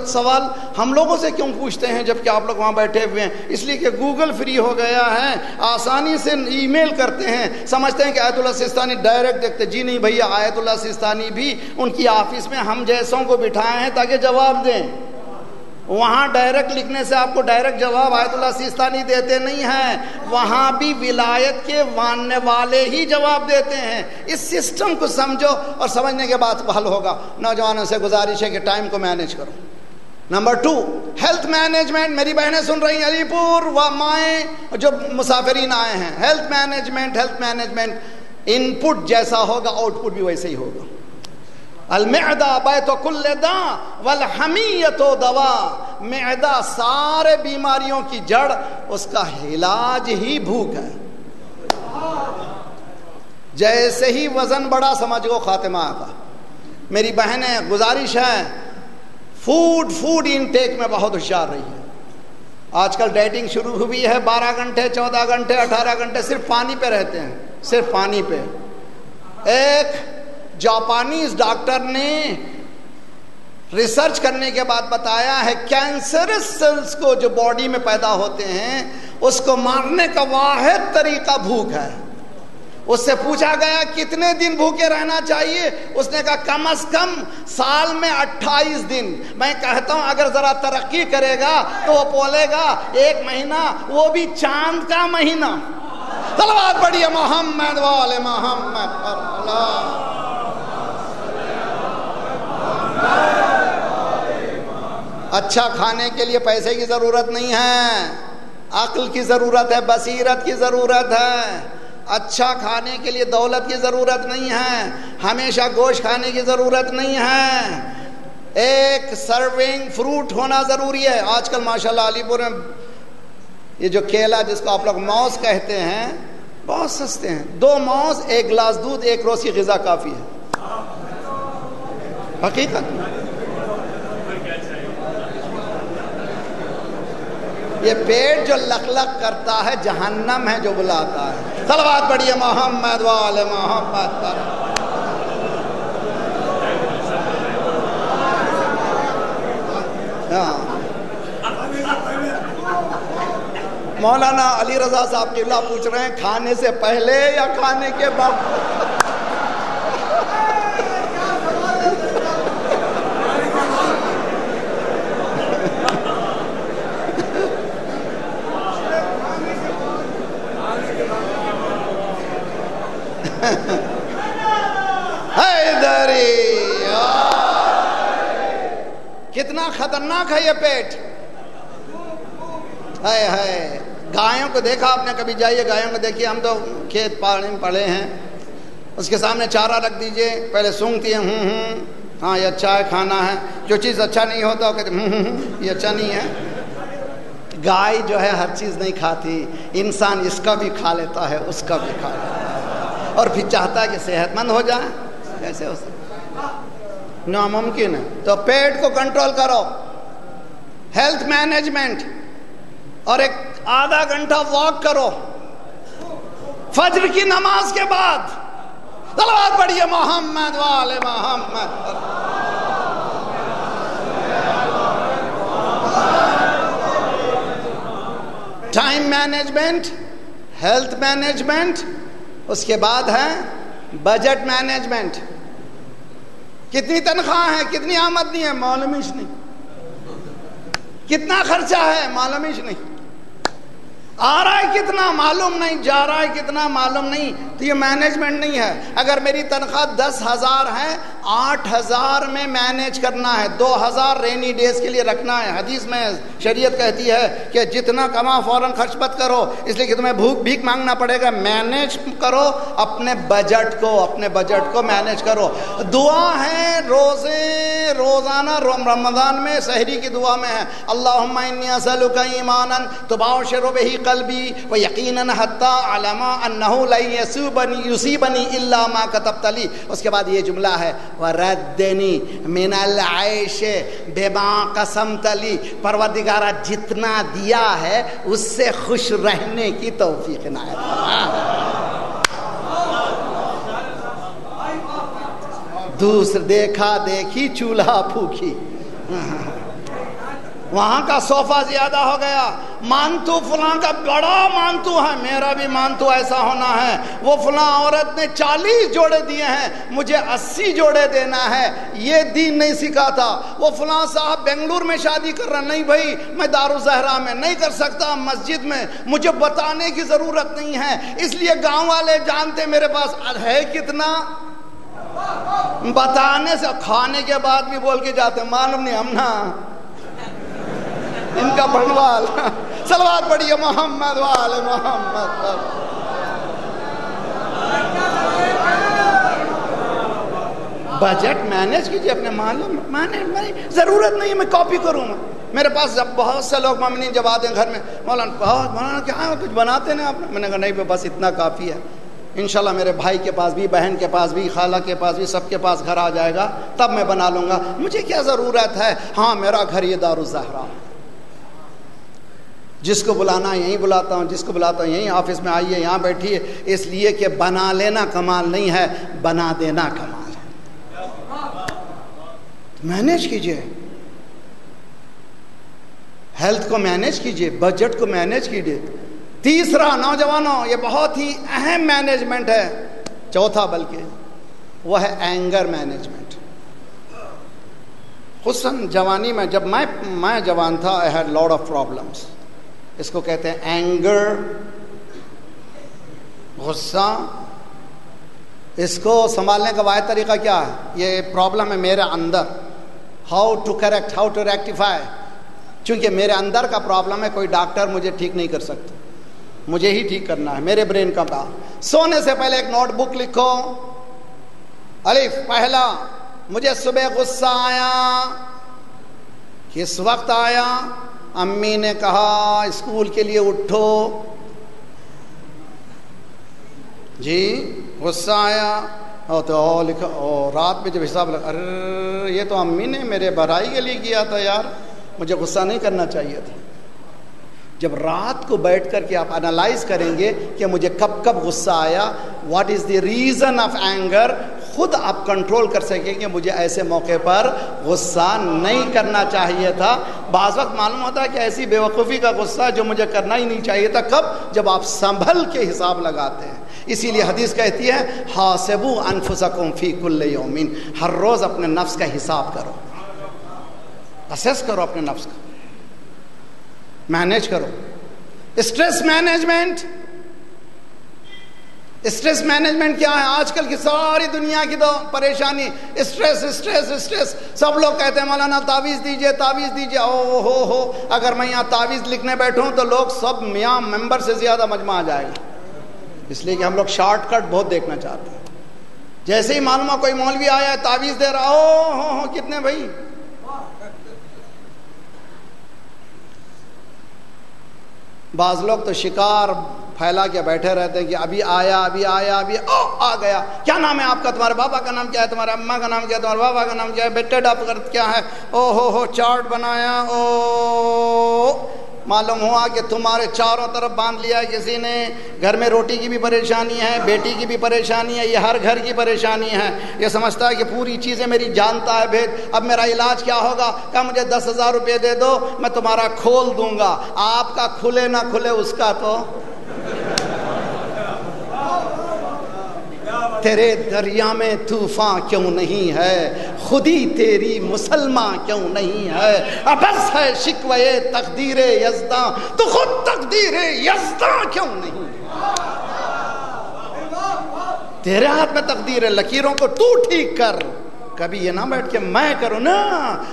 سوال ہم لوگوں سے کیوں پوچھتے ہیں جبکہ آپ لوگ وہاں بیٹھے ہوئے ہیں؟ اس لیے کہ گوگل فری ہو گیا ہے، آسانی سے ای میل کرتے ہیں۔ سمجھتے ہیں کہ آیت اللہ سستانی ڈائریکٹ دیکھتے۔ جی نہیں بھیا، آیت اللہ سستانی بھی ان کی آفس میں ہم جیسوں کو بٹھائے ہیں تاکہ جواب دیں۔ وہاں ڈائریکٹ لکھنے سے آپ کو ڈائریکٹ جواب آیت اللہ سیستانی دیتے نہیں ہیں۔ وہاں بھی ولایت کے ماننے والے ہی جواب دیتے ہیں۔ اس سسٹم کو سمجھو اور سمجھنے کے بعد حل ہوگا۔ نوجوانوں سے گزارش ہے کہ ٹائم کو مینیج کرو۔ نمبر ٹو، ہیلتھ مینجمنٹ میری بہنیں سن رہی ہیں علی پور و مائیں جو مسافرین آئے ہیں۔ Health management health management input جیسا ہوگا آؤٹ پٹ بھی ویسے ہی ہوگا۔ المعدہ بیت کل دا والحمیت دوا۔ معدہ سارے بیماریوں کی جڑ، اس کا علاج ہی بھوک ہے۔ جیسے ہی وزن بڑا سمجھ گو خاتمہ آتا میری بہنیں گزارش ہے۔ فوڈ فوڈ انٹیک میں بہت ہوشیار رہی ہے۔ آج کل ڈیٹنگ شروع ہوئی ہے، بارہ گھنٹے، چودہ گھنٹے، اٹھارہ گھنٹے صرف پانی پہ رہتے ہیں۔ صرف پانی پہ۔ ایک جاپانیز ڈاکٹر نے ریسرچ کرنے کے بعد بتایا ہے کینسرس سیلز کو جو باڈی میں پیدا ہوتے ہیں، اس کو مارنے کا واحد طریقہ بھوک ہے۔ اس سے پوچھا گیا کتنے دن بھوکے رہنا چاہیے؟ اس نے کہا کم از کم سال میں اٹھائیس دن۔ میں کہتا ہوں اگر ذرا ترقی کرے گا تو وہ بولے گا ایک مہینہ، وہ بھی چاند کا مہینہ۔ سلوات پڑھیے، محمد والے محمد اللہ۔ اچھا کھانے کے لیے پیسے کی ضرورت نہیں ہے۔ عقل کی ضرورت ہے، بصیرت کی ضرورت ہے۔ اچھا کھانے کے لیے دولت کی ضرورت نہیں ہے۔ ہمیشہ گوشت کھانے کی ضرورت نہیں ہے۔ ایک سرونگ فروٹ ہونا ضروری ہے۔ آج کل ماشاء اللہ علی پور میں یہ جو کیلا جس کو آپ لوگ موس کہتے ہیں، بہت سستے ہیں۔ دو موس ایک گلاس دودھ، ایک روز کی غذا کافی ہے۔ حقیقت. یہ پیٹ جو لک لک کرتا ہے، جہنم ہے جو بلاتا ہے۔ سلوات پڑھیے محمد وال محمد پر۔ ہاں۔ مولانا علی رضا صاحب قبلہ پوچھ رہے ہیں، کھانے سے پہلے یا کھانے کے بعد؟ کتنا خطرناک ہے یہ پیٹ۔ ہے ہے گایوں کو دیکھا آپ نے کبھی؟ جائیے گایوں کو دیکھیے، ہم تو کھیت پاڑے میں پڑے ہیں۔ اس کے سامنے چارہ رکھ دیجیے۔ پہلے سونگتی ہیں، ہوں ہوں۔ ہاں یہ اچھا ہے، کھانا ہے۔ جو چیز اچھا نہیں ہوتا وہ کہتے ہوں ہوں یہ اچھا نہیں ہے۔ گائے جو ہے، ہر چیز نہیں کھاتی۔ انسان اس کا بھی کھا لیتا ہے، اس کا بھی کھا لیتا ہے۔ اور پھر چاہتا ہے کہ صحت مند ہو جائے کیسے ہو سکتا ناممکن ہے۔ تو پیٹ کو کنٹرول کرو۔ ہیلتھ مینجمنٹ اور ایک آدھا گھنٹہ واک کرو۔ فجر کی نماز کے بعد سلوات پڑھیے، محمد والے Muhammad. Time management, health management اس کے بعد ہے بجٹ مینجمنٹ کتنی تنخواہ ہے، کتنی آمدنی ہے معلومش نہیں۔ کتنا خرچہ ہے معلومش نہیں۔ آ رہا ہے کتنا معلوم نہیں، جا رہا ہے کتنا معلوم نہیں، تو یہ مینجمنٹ نہیں ہے۔ اگر میری تنخواہ دس ہزار ہے، آٹھ ہزار میں مینیج کرنا ہے۔ دو ہزار رینی ڈیز کے لیے رکھنا ہے۔ حدیث میں شریعت کہتی ہے کہ جتنا کما فوراً خرچ مت کرو۔ اس لیے کہ تمہیں بھوک بھیک مانگنا پڑے گا۔ مینیج کرو، اپنے بجٹ کو، اپنے بجٹ کو مینیج کرو۔ دعا ہے روزے، روزانہ رمضان میں، سحری کی دعا میں ہے۔ اللہ ایمانا تباشر بہی قلبی و یقیناً حتی علما انہو لن یسوبنی یصیبنی الا ما کتبت لی۔ اس کے بعد یہ جملہ ہے، وردنی من العیش بما قسمت لی۔ پروردگارہ جتنا دیا ہے، اس سے خوش رہنے کی توفیق عنایت دوسر دیکھا دیکھی، چولہا پھوکی وہاں کا صوفہ زیادہ ہو گیا۔ مانتو فلاں کا بڑا مانتو ہے، میرا بھی مانتو ایسا ہونا ہے۔ وہ فلاں عورت نے چالیس جوڑے دیے ہیں، مجھے اسی جوڑے دینا ہے۔ یہ دین نہیں سکھا تھا۔ وہ فلاں صاحب بنگلور میں شادی کر رہا نہیں بھائی، میں دار الزہرا میں نہیں کر سکتا مسجد میں۔ مجھے بتانے کی ضرورت نہیں ہے۔ اس لیے گاؤں والے جانتے میرے پاس ہے کتنا؟ بتانے سے، کھانے کے بعد بھی بول کے جاتے، معلوم نہیں ہم نا۔ ان کا بنوال سلوات پڑھیے محمد وال محمد۔ بجٹ مینج کیجیے اپنے معلوم مینج ضرورت نہیں میں کاپی کروں گا۔ میرے پاس جب بہت سے لوگ ممنی جب آتے ہیں گھر میں، مولانا، بہت، مولانا، کیا ہے؟ کچھ بناتے ہیں آپ میں نے کہا، نہیں بس اتنا کافی ہے۔ انشاءاللہ میرے بھائی کے پاس بھی، بہن کے پاس بھی، خالہ کے پاس بھی، سب کے پاس گھر آ جائے گا، تب میں بنا لوں گا۔ مجھے کیا ضرورت ہے؟ ہاں میرا گھر یہ دار الزہرا جس کو بلانا یہیں بلاتا ہوں، جس کو بلاتا ہوں، یہیں آفس میں آئیے، یہاں بیٹھیے۔ اس لیے کہ بنا لینا کمال نہیں ہے، بنا دینا کمال ہے۔ مینیج کیجیے۔ ہیلتھ کو مینیج کیجیے بجٹ کو مینیج کیجیے۔ تیسرا، نوجوانوں، یہ بہت ہی اہم مینجمنٹ ہے۔ چوتھا بلکہ، وہ ہے اینگر مینجمنٹ حسن، جوانی میں جب میں میں جوان تھا I had lot of problems اس کو کہتے ہیں اینگر غصہ. اس کو سنبھالنے کا واحد طریقہ کیا ہے؟ یہ پرابلم ہے میرے اندر. How to correct how to rectify چونکہ میرے اندر کا پرابلم ہے، کوئی ڈاکٹر مجھے ٹھیک نہیں کر سکتا. مجھے ہی ٹھیک کرنا ہے، میرے برین کا کام. سونے سے پہلے ایک نوٹ بک لکھو. الف، پہلا. مجھے صبح غصہ آیا. کس وقت آیا؟ امی نے کہا، اسکول کے لیے اٹھو. جی غصہ آیا۔ ہاں، تو لکھا رات میں جب حساب لگا ارے یہ تو امی نے میرے برائی کے لیے کیا تھا یار، مجھے غصہ نہیں کرنا چاہیے تھا۔ جب رات کو بیٹھ کر کے آپ انالائز کریں گے کہ مجھے کب کب غصہ آیا what is the reason of anger خود آپ کنٹرول کر سکیں کہ مجھے ایسے موقع پر غصہ نہیں کرنا چاہیے تھا۔ بعض وقت معلوم ہوتا ہے کہ ایسی بے وقوفی کا غصہ جو مجھے کرنا ہی نہیں چاہیے تھا، کب؟ جب آپ سنبھل کے حساب لگاتے ہیں۔ اسی لیے حدیث کہتی ہے حاسبو انفسکم فی کل یومین ہر روز اپنے نفس کا حساب کرو۔ اسیس کرو اپنے نفس کا۔ مینیج کرو۔ اسٹریس مینجمنٹ اسٹریس مینجمنٹ کیا ہے؟ آج کل کی ساری دنیا کی تو پریشانی۔ Stress stress stress. سب لوگ کہتے ہیں، مولانا تعویذ دیجیے تعویذ دیجیے۔ او ہو ہو اگر میں یہاں تعویذ لکھنے بیٹھوں تو لوگ سب یہاں ممبر سے زیادہ مجمع آ جائے گا۔ اس لیے کہ ہم لوگ شارٹ کٹ بہت دیکھنا چاہتے ہیں۔ جیسے ہی معلوم کوئی مولوی آیا ہے تعویذ دے رہا، او ہو ہو، کتنے بھائی۔ بعض لوگ تو شکار پھیلا کے بیٹھے رہتے ہیں کہ ابھی آیا ابھی آیا، ابھی او آ گیا۔ کیا نام ہے آپ کا؟ تمہارے بابا کا نام کیا ہے؟ تمہارے اماں کا نام کیا ہے؟ تمہارے بابا کا نام کیا ہے؟ بیٹے ڈاپ کر کیا ہے؟ او ہو ہو، چارٹ بنایا۔ او معلوم ہوا کہ تمہارے چاروں طرف باندھ لیا کسی نے۔ گھر میں روٹی کی بھی پریشانی ہے، بیٹی کی بھی پریشانی ہے، یہ ہر گھر کی پریشانی ہے۔ یہ سمجھتا ہے کہ پوری چیزیں میری جانتا ہے بھید اب میرا علاج کیا ہوگا؟ کہا مجھے دس ہزار روپے دے دو، میں تمہارا کھول دوں گا۔ آپ کا کھلے نہ کھلے، اس کا تو تیرے دریا میں طوفان کیوں نہیں ہے؟ خودی تیری مسلمان کیوں نہیں ہے؟ ابس ہے شکوے تقدیر یزداں تو خود تقدیر یزداں کیوں نہیں؟ تیرے ہاتھ میں تقدیر ہے لکیروں کو تو ٹھیک کر۔ کبھی یہ نہ بیٹھ کے میں کروں نا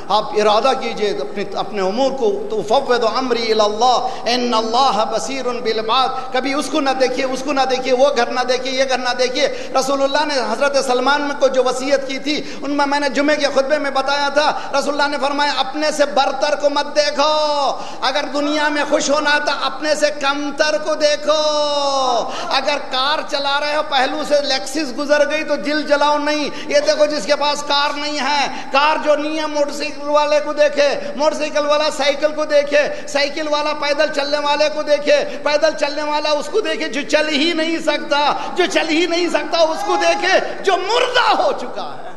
آپ ارادہ کیجیے اپنے اپنے امور کو تو فوض امری اللہ ان اللہ بصیر بالعباد۔ کبھی اس کو نہ دیکھیے، اس کو نہ دیکھیے، وہ گھر نہ دیکھیے، یہ گھر نہ دیکھیے۔ رسول اللہ نے حضرت سلمان کو جو وصیت کی تھی، ان میں میں نے جمعے کے خطبے میں بتایا تھا، رسول اللہ نے فرمایا، اپنے سے برتر کو مت دیکھو۔ اگر دنیا میں خوش ہونا تھا اپنے سے کمتر کو دیکھو۔ اگر کار چلا رہے ہو، پہلو سے لیکسس گزر گئی تو جل جلاؤ نہیں۔ یہ دیکھو جس کے پاس کار کار نہیں ہے۔ کار جو نہیں ہے، موٹر سائیکل والے کو دیکھے۔ موٹر سائیکل والا سائیکل کو دیکھے۔ سائیکل والا پیدل چلنے والے کو دیکھے۔ پیدل چلنے والا اس کو دیکھے جو چل ہی نہیں سکتا۔ جو چل ہی نہیں سکتا، اس کو دیکھے جو مردہ ہو چکا ہے۔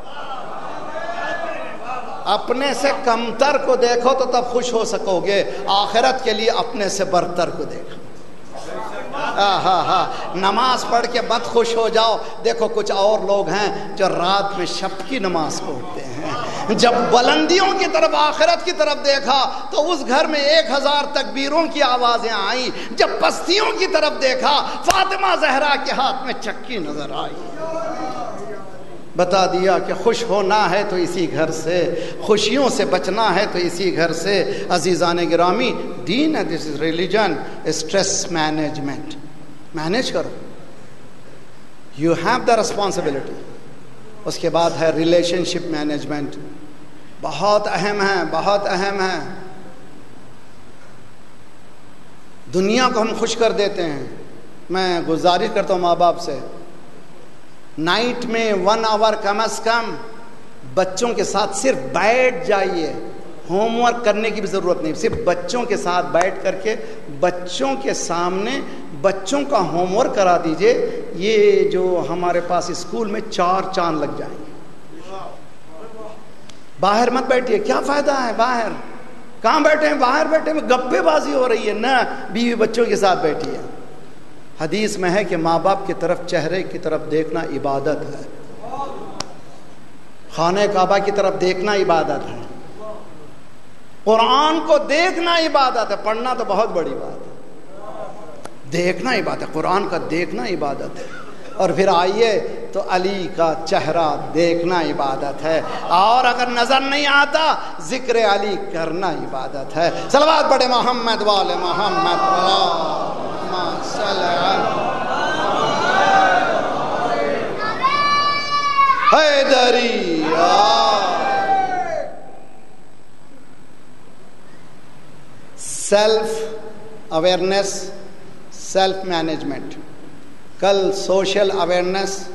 اپنے سے کمتر کو دیکھو تو تب خوش ہو سکو گے۔ آخرت کے لیے اپنے سے برتر کو دیکھو۔ نماز پڑھ کے مت خوش ہو جاؤ۔ دیکھو، کچھ اور لوگ ہیں جو رات میں شب کی نماز پڑھتے ہیں۔ جب بلندیوں کی طرف، آخرت کی طرف دیکھا، تو اس گھر میں ایک ہزار تکبیروں کی آوازیں آئیں۔ جب پستیوں کی طرف دیکھا، فاطمہ زہرا کے ہاتھ میں چکی نظر آئی۔ بتا دیا کہ خوش ہونا ہے تو اسی گھر سے، خوشیوں سے بچنا ہے تو اسی گھر سے۔ عزیزان گرامی، دین ہے this is religion stress management manage کرو۔ یو ہیو دا ریسپانسبلٹی اس کے بعد ہے ریلیشن شپ مینجمنٹ بہت اہم ہے، بہت اہم ہے۔ دنیا کو ہم خوش کر دیتے ہیں۔ میں گزارش کرتا ہوں ماں باپ سے۔ نائٹ میں ون آور کم از کم بچوں کے ساتھ صرف بیٹھ جائیے۔ ہوم ورک کرنے کی بھی ضرورت نہیں، صرف بچوں کے ساتھ بیٹھ کر کے بچوں کے سامنے بچوں کا ہوم ورک کرا دیجیے۔ یہ جو ہمارے پاس اسکول میں چار چاند لگ جائیں گے۔ باہر مت بیٹھیے، کیا فائدہ ہے باہر؟ کہاں بیٹھے ہیں؟ باہر بیٹھے ہیں، گپے بازی ہو رہی ہے۔ نہ بیوی بچوں کے ساتھ بیٹھی ہے۔ حدیث میں ہے کہ ماں باپ کی طرف چہرے کی طرف دیکھنا عبادت ہے۔ خانہ کعبہ کی طرف دیکھنا عبادت ہے۔ قرآن کو دیکھنا عبادت ہے۔ پڑھنا تو بہت بڑی بات ہے۔ دیکھنا عبادت ہے۔ قرآن کا دیکھنا عبادت ہے۔ اور پھر آئیے تو علی کا چہرہ دیکھنا عبادت ہے اور اگر نظر نہیں آتا، ذکر علی کرنا عبادت ہے۔ سلوات بڑے محمد والے Muhammad. Haidari self awareness self management. کل سوشل اویئرنیس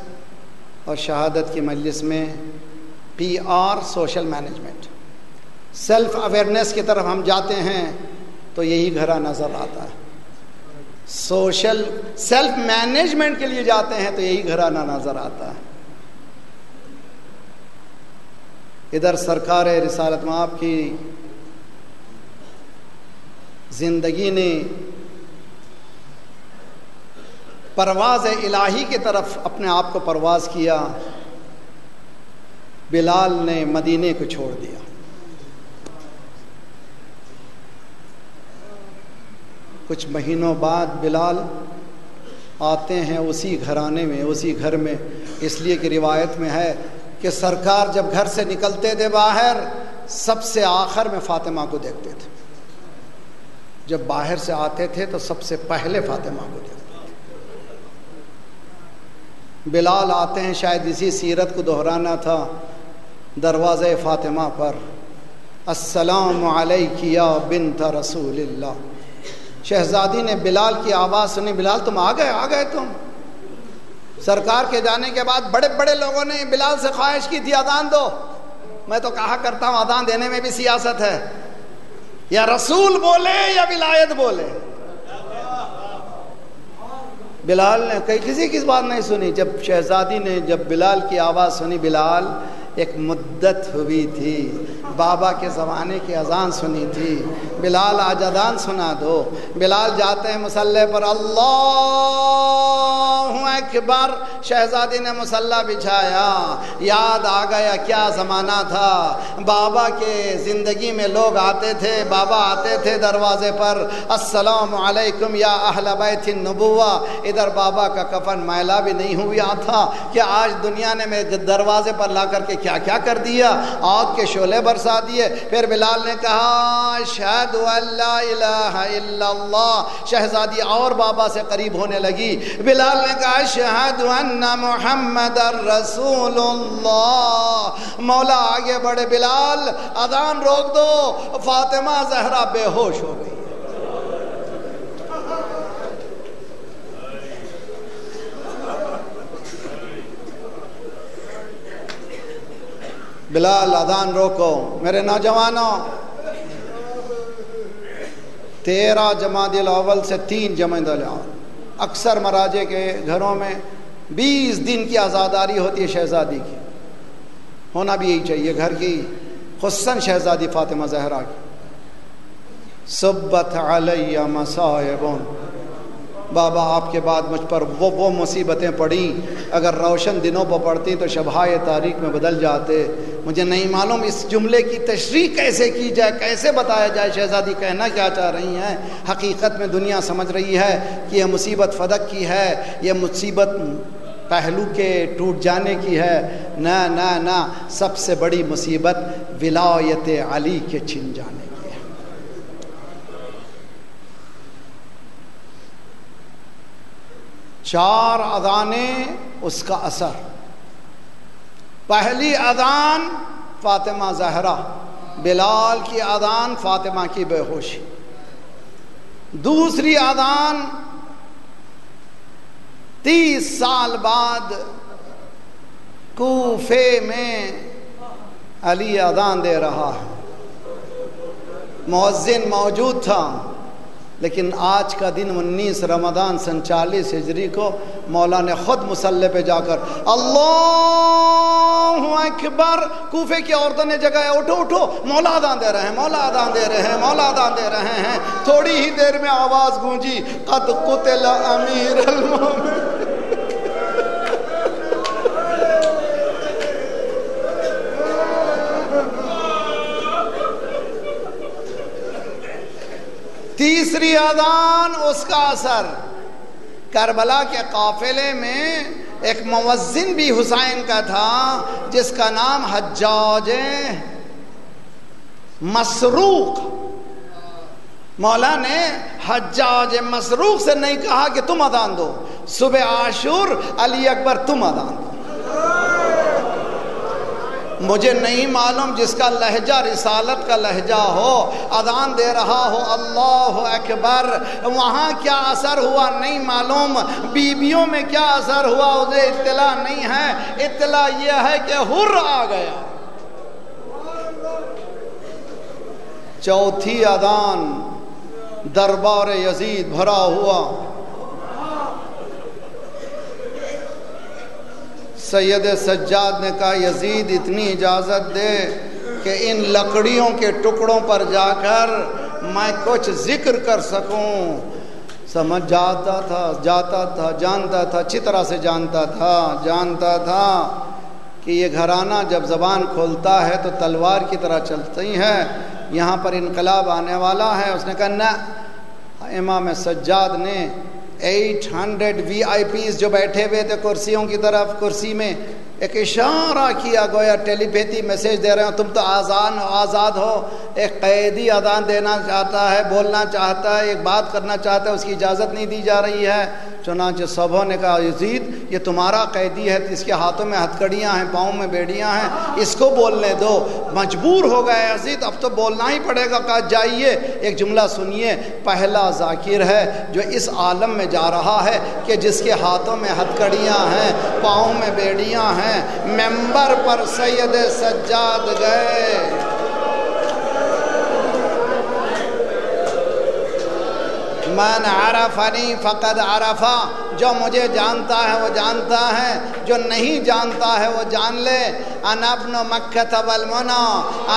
اور شہادت کی مجلس میں P R social management. Self awareness کی طرف ہم جاتے ہیں تو یہی گھرا نظر آتا ہے۔ سوشل سیلف مینجمنٹ کے لیے جاتے ہیں تو یہی گھرانہ نظر آتا ہے۔ ادھر سرکار رسالت ماپ کی زندگی نے پرواز الہی کی طرف اپنے آپ کو پرواز کیا، بلال نے مدینے کو چھوڑ دیا۔ کچھ مہینوں بعد بلال آتے ہیں اسی گھرانے میں، اسی گھر میں۔ اس لیے کہ روایت میں ہے کہ سرکار جب گھر سے نکلتے تھے باہر، سب سے آخر میں فاطمہ کو دیکھتے تھے۔ جب باہر سے آتے تھے تو سب سے پہلے فاطمہ کو دیکھتے تھے۔ بلال آتے ہیں، شاید اسی سیرت کو دہرانا تھا دروازے فاطمہ پر۔ السلام علیکہ بنت رسول اللہ۔ شہزادی نے بلال کی آواز سنی، بلال تم آ گئے آ گئے تم۔ سرکار کے جانے کے بعد بڑے بڑے لوگوں نے بلال سے خواہش کی تھی ادان دو۔ میں تو کہا کرتا ہوں ادان دینے میں بھی سیاست ہے۔ یا رسول بولے یا ولایت بولے۔ بلال نے کہیں کسی کی بات نہیں سنی؟ جب شہزادی نے جب بلال کی آواز سنی، بلال ایک مدت ہوئی تھی۔ بابا کے زمانے کی اذان سنی تھی۔ بلال آج اذان سنا دو۔ بلال جاتے ہیں مسلح پر۔ اللہ اکبر۔ شہزادی نے مسلح بچھایا۔ یاد آ گیا کیا زمانہ تھا۔ بابا کے زندگی میں لوگ آتے تھے۔ بابا آتے تھے دروازے پر۔ السلام علیکم یا اہل بیت النبوہ۔ ادھر بابا کا کفن میلا بھی نہیں ہوا تھا۔ کہ آج دنیا نے میرے دروازے پر لا کر کے کیا کیا کر دیا؟ آگ کے شعلے برسا دیے۔ پھر بلال نے کہا شہد اللہ الہ الا اللہ. شہزادی اور بابا سے قریب ہونے لگی۔ بلال نے کہا شہد ان محمد رسول اللہ. مولا آگے بڑھے، بلال، اذان روک دو۔ فاطمہ زہرا بے ہوش ہو گئی بلال اذان روکو، میرے نوجوانوں تیرہ جماعت الاول سے تین جماعت الاول اکثر مراجے کے گھروں میں بیس دن کی آزاداری ہوتی ہے شہزادی کی۔ ہونا بھی یہی چاہیے، گھر کی خصاً شہزادی فاطمہ زہرا کی۔ سبت علیہ مصائبون بابا آپ کے بعد مجھ پر وہ وہ مصیبتیں پڑیں۔ اگر روشن دنوں پر پڑتی تو شبہائے تاریخ میں بدل جاتے۔ مجھے نہیں معلوم اس جملے کی تشریح کیسے کی جائے، کیسے بتایا جائے شہزادی کہنا کیا چاہ رہی ہیں۔ حقیقت میں دنیا سمجھ رہی ہے کہ یہ مصیبت فدق کی ہے، یہ مصیبت پہلو کے ٹوٹ جانے کی ہے۔ نہ نہ نہ، سب سے بڑی مصیبت ولایت علی کے چھن جانے کی ہے چار ادانے اس کا اثر۔ پہلی اذان فاطمہ زہرا، بلال کی اذان فاطمہ کی بے ہوشی۔ دوسری اذان تیس سال بعد کوفے میں علی اذان دے رہا ہے۔ مؤذن موجود تھا۔ لیکن آج کا دن انیس رمضان سن چالیس ہجری کو مولا نے خود مسلح پہ جا کر اللہ اکبر کوفے کی عورتوں نے جگہ اٹھو اٹھو، مولا دان دے رہے ہیں، مولا دان دے رہے ہیں، مولا دان دے رہے ہیں۔ تھوڑی ہی دیر میں آواز گونجی، قد قتل امیر المومن تیسری اذان اس کا اثر۔ کربلا کے قافلے میں ایک موزن بھی حسین کا تھا، جس کا نام حجاج مسروق۔ مولا نے حجاج مسروق سے نہیں کہا کہ تم اذان دو۔ صبح عاشور، علی اکبر، تم اذان دو۔ مجھے نہیں معلوم جس کا لہجہ رسالت کا لہجہ ہو، اذان دے رہا ہو، اللہ اکبر، وہاں کیا اثر ہوا نہیں معلوم، بیویوں میں کیا اثر ہوا، اسے اطلاع نہیں ہے، اطلاع یہ ہے کہ ہر آ گیا۔ چوتھی اذان، دربار یزید بھرا ہوا۔ سید سجاد نے کہا، یزید، اتنی اجازت دے کہ ان لکڑیوں کے ٹکڑوں پر جا کر میں کچھ ذکر کر سکوں. سمجھ جاتا تھا جاتا تھا، جانتا تھا، اچھی طرح سے جانتا تھا جانتا تھا کہ یہ گھرانہ جب زبان کھولتا ہے تو تلوار کی طرح چلتی ہے، یہاں پر انقلاب آنے والا ہے۔ اس نے کہا، نہ، امام سجاد نے eight hundred we I Ps جو بیٹھے ہوئے تھے کرسیوں کی طرف، کرسی میں ایک اشارہ کیا گویا، ٹیلی پیتھی میسج دے رہے ہو تم تو آزان، آزاد ہو۔ ایک قیدی اذان دینا چاہتا ہے، بولنا چاہتا ہے، ایک بات کرنا چاہتا ہے، اس کی اجازت نہیں دی جا رہی ہے۔ چنانچہ صبح نے کہا، یزید، یہ تمہارا قیدی ہے، اس کے ہاتھوں میں ہتھکڑیاں ہیں، پاؤں میں بیڑیاں ہیں، اس کو بولنے دو۔ مجبور ہو گئے عزیز اب تو بولنا ہی پڑے گا، کہا، جائیے، ایک جملہ سنیے۔ پہلا ذاکر ہے جو اس عالم میں جا رہا ہے کہ جس کے ہاتھوں میں ہتھکڑیاں ہیں، پاؤں میں بیڑیاں ہیں، ممبر پر سید سجاد گئے۔ من عرفني فقد عرفه. جو مجھے جانتا ہے وہ جانتا ہے، جو نہیں جانتا ہے وہ جان لے۔ ان ابن مکت والمنا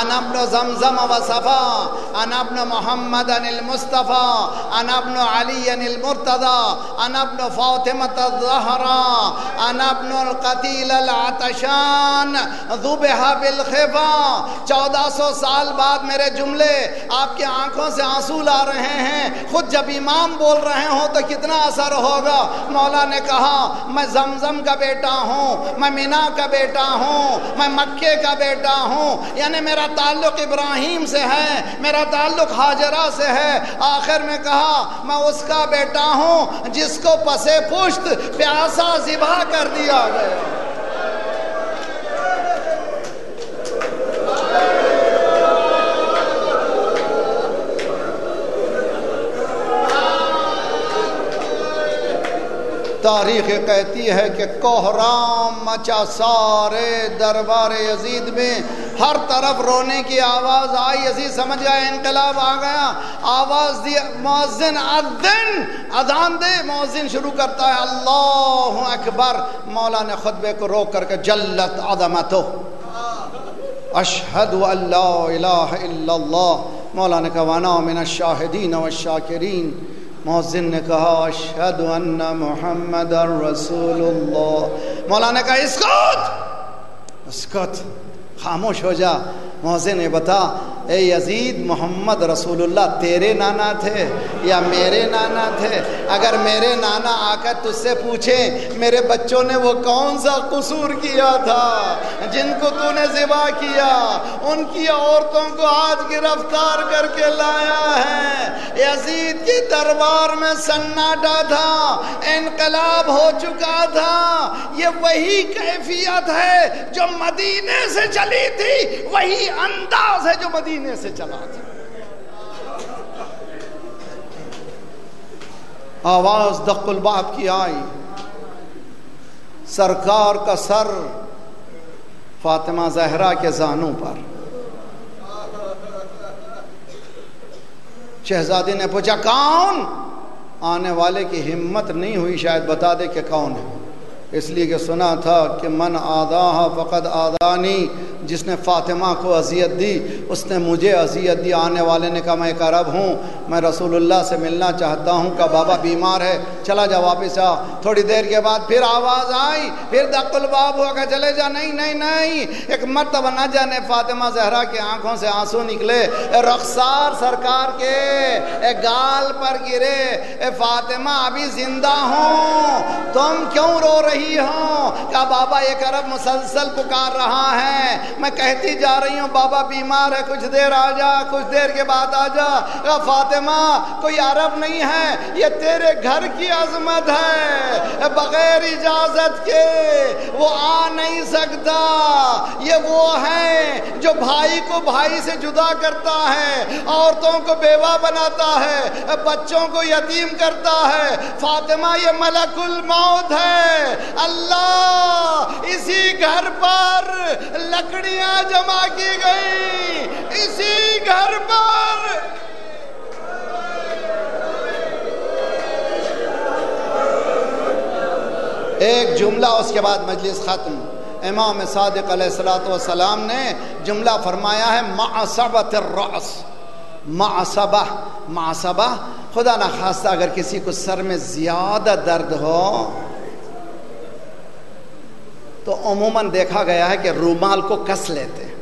ان ابن زمزم و صفا ان ابن محمد ان المصطفیٰ ان علی ان المرتضی ان ابن فاطمت الزہرا ان ابن القتیل العتشان ذبح بالخفا۔ چودہ سو سال بعد میرے جملے آپ کے آنکھوں سے آنسو لا رہے ہیں۔ خود جب امام بول رہے ہوں تو کتنا اثر ہوگا؟ مولا نے کہا، میں زمزم کا بیٹا ہوں، میں مینا کا بیٹا ہوں، میں مکے کا بیٹا ہوں۔ یعنی میرا تعلق ابراہیم سے ہے، میرا تعلق حاجرہ سے ہے۔ آخر میں کہا، میں اس کا بیٹا ہوں جس کو پسے پشت پیاسا ذبح کر دیا گیا۔ تاریخ کہتی ہے کہ کوہرام مچا سارے دربار یزید میں ہر طرف رونے کی آواز آئی۔ یزید، سمجھ گیا، انقلاب آ گیا۔ آواز دی مؤذن اذن، اذان دے، مؤذن شروع کرتا ہے۔ اللہ اکبر، مولا نے خطبے کو روک کر کے جلت عظمتو۔ اشہد ان لا الہ الا اللہ۔ مولا نے کہا وانا من الشاہدین والشاکرین۔ مؤذن نے کہا اشہد ان محمد رسول اللہ مولا نے کہا اسکت اسکت خاموش ہو جا مؤذن نے بتا اے یزید محمد رسول اللہ، تیرے نانا تھے یا میرے نانا تھے؟ اگر میرے نانا آ کر تجھ سے پوچھیں میرے بچوں نے وہ کون سا قصور کیا تھا جن کو تو نے ذبح کیا؟ ان کی عورتوں کو آج گرفتار کر کے لایا ہے۔ یزید کی دربار میں سناٹا تھا، انقلاب ہو چکا تھا۔ یہ وہی کیفیت ہے جو مدینے سے چلی تھی، وہی انداز ہے جو مدینے سے چلا تھا۔ آواز دق الباب کی آئی۔ سرکار کا سر فاطمہ زہرا کے زانوں پر۔ شہزادی نے پوچھا، کون؟ آنے والے کی ہمت نہیں ہوئی، شاید بتا دے کہ کون ہے۔ اس لیے کہ سنا تھا کہ من آدھا فقط آدانی جس نے فاطمہ کو اذیت دی، اس نے مجھے اذیت دی۔ آنے والے نے کہا، میں ایک عرب ہوں، میں رسول اللہ سے ملنا چاہتا ہوں کہ بابا بیمار ہے۔ چلا جا واپس آ۔ تھوڑی دیر کے بعد پھر آواز آئی، پھر دق الباب ہوا کہ چلے جا۔ نہیں نہیں نہیں۔ ایک مرتبہ نہ جانے فاطمہ زہرا کی آنکھوں سے آنسو نکلے۔ رخسار سرکار کے، اے گال پر گرے۔ اے فاطمہ، ابھی زندہ ہوں۔ تم کیوں رو رہی ہو؟ کہ بابا، ایک عرب مسلسل پکار رہا ہے۔ میں کہتی جا رہی ہوں، بابا بیمار ہے، کچھ دیر آ جا، کچھ دیر کے بعد آ جا۔ فاطمہ، کوئی عرب نہیں ہے، یہ تیرے گھر کی عظمت ہے۔ بغیر اجازت کے وہ آ نہیں سکتا۔ یہ وہ ہے جو بھائی کو بھائی سے جدا کرتا ہے، عورتوں کو بیوہ بناتا ہے، بچوں کو یتیم کرتا ہے۔ فاطمہ، یہ ملک الموت ہے۔ اللہ اسی گھر پر لکڑی لکڑیاں جمع کی گئی، اسی گھر پر۔ ایک جملہ اس کے بعد مجلس ختم۔ امام صادق علیہ السلاۃ والسلام نے جملہ فرمایا ہے معصبت الرأس۔ معصبہ معصبہ خدا نہ خواستہ اگر کسی کو سر میں زیادہ درد ہو تو عموماً دیکھا گیا ہے کہ رومال کو کس لیتے ہیں۔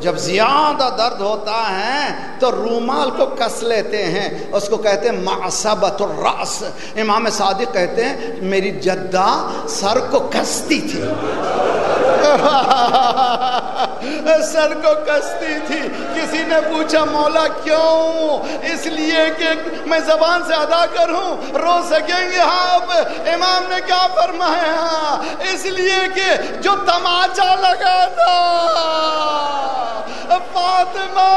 جب زیادہ درد ہوتا ہے تو رومال کو کس لیتے ہیں۔ اس کو کہتے ہیں معصبت الراس امام صادق کہتے ہیں، میری جدہ سر کو کستی تھی۔ <laughs> سر کو کستی تھی۔ کسی نے پوچھا، مولا، کیوں؟ اس لیے کہ میں زبان سے ادا کروں، رو سکیں گے آپ؟ امام نے کیا فرمایا؟ اس لیے کہ جو تماچا لگا تھا۔ فاطمہ،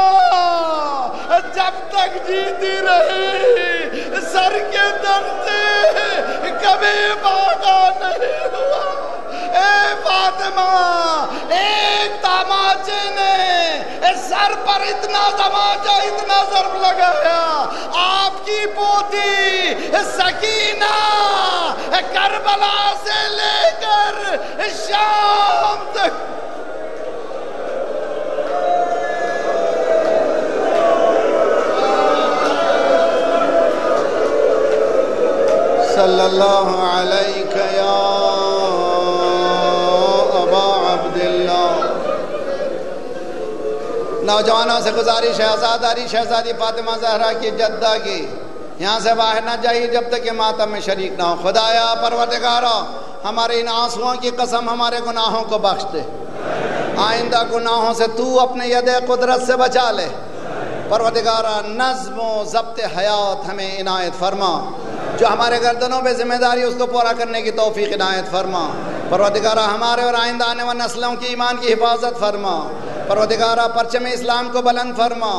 جب تک جیتی رہی، سر کے درد سے کبھی باغا نہیں ہوا۔ اے فاطمہ، ایک تماچے نے سر پر اتنا تماچا، اتنا ضرب لگایا۔ آپ کی پوتی سکینہ کربلا سے لے کر شام تک۔ صلی اللہ علیہ نوجوانوں سے گزارش ہے، آزاداری، شہزادی فاطمہ زہرا کی جدہ کی۔ یہاں سے باہر نہ جائیے جب تک کہ ماتم میں شریک نہ ہو خدایا پروردگارا ہمارے ان آنسوؤں کی قسم ہمارے گناہوں کو بخش دے۔ آئندہ گناہوں سے تو اپنے ید قدرت سے بچا لے۔ پروردگارا، نظم و ضبط حیات ہمیں عنایت فرما۔ جو ہمارے گردنوں پہ ذمہ داری اس کو پورا کرنے کی توفیق عنایت فرما۔ پروردگارہ ہمارے اور آئندہ آنے والے نسلوں کی ایمان کی حفاظت فرما۔ پرودگارہ پرچم اسلام کو بلند فرما۔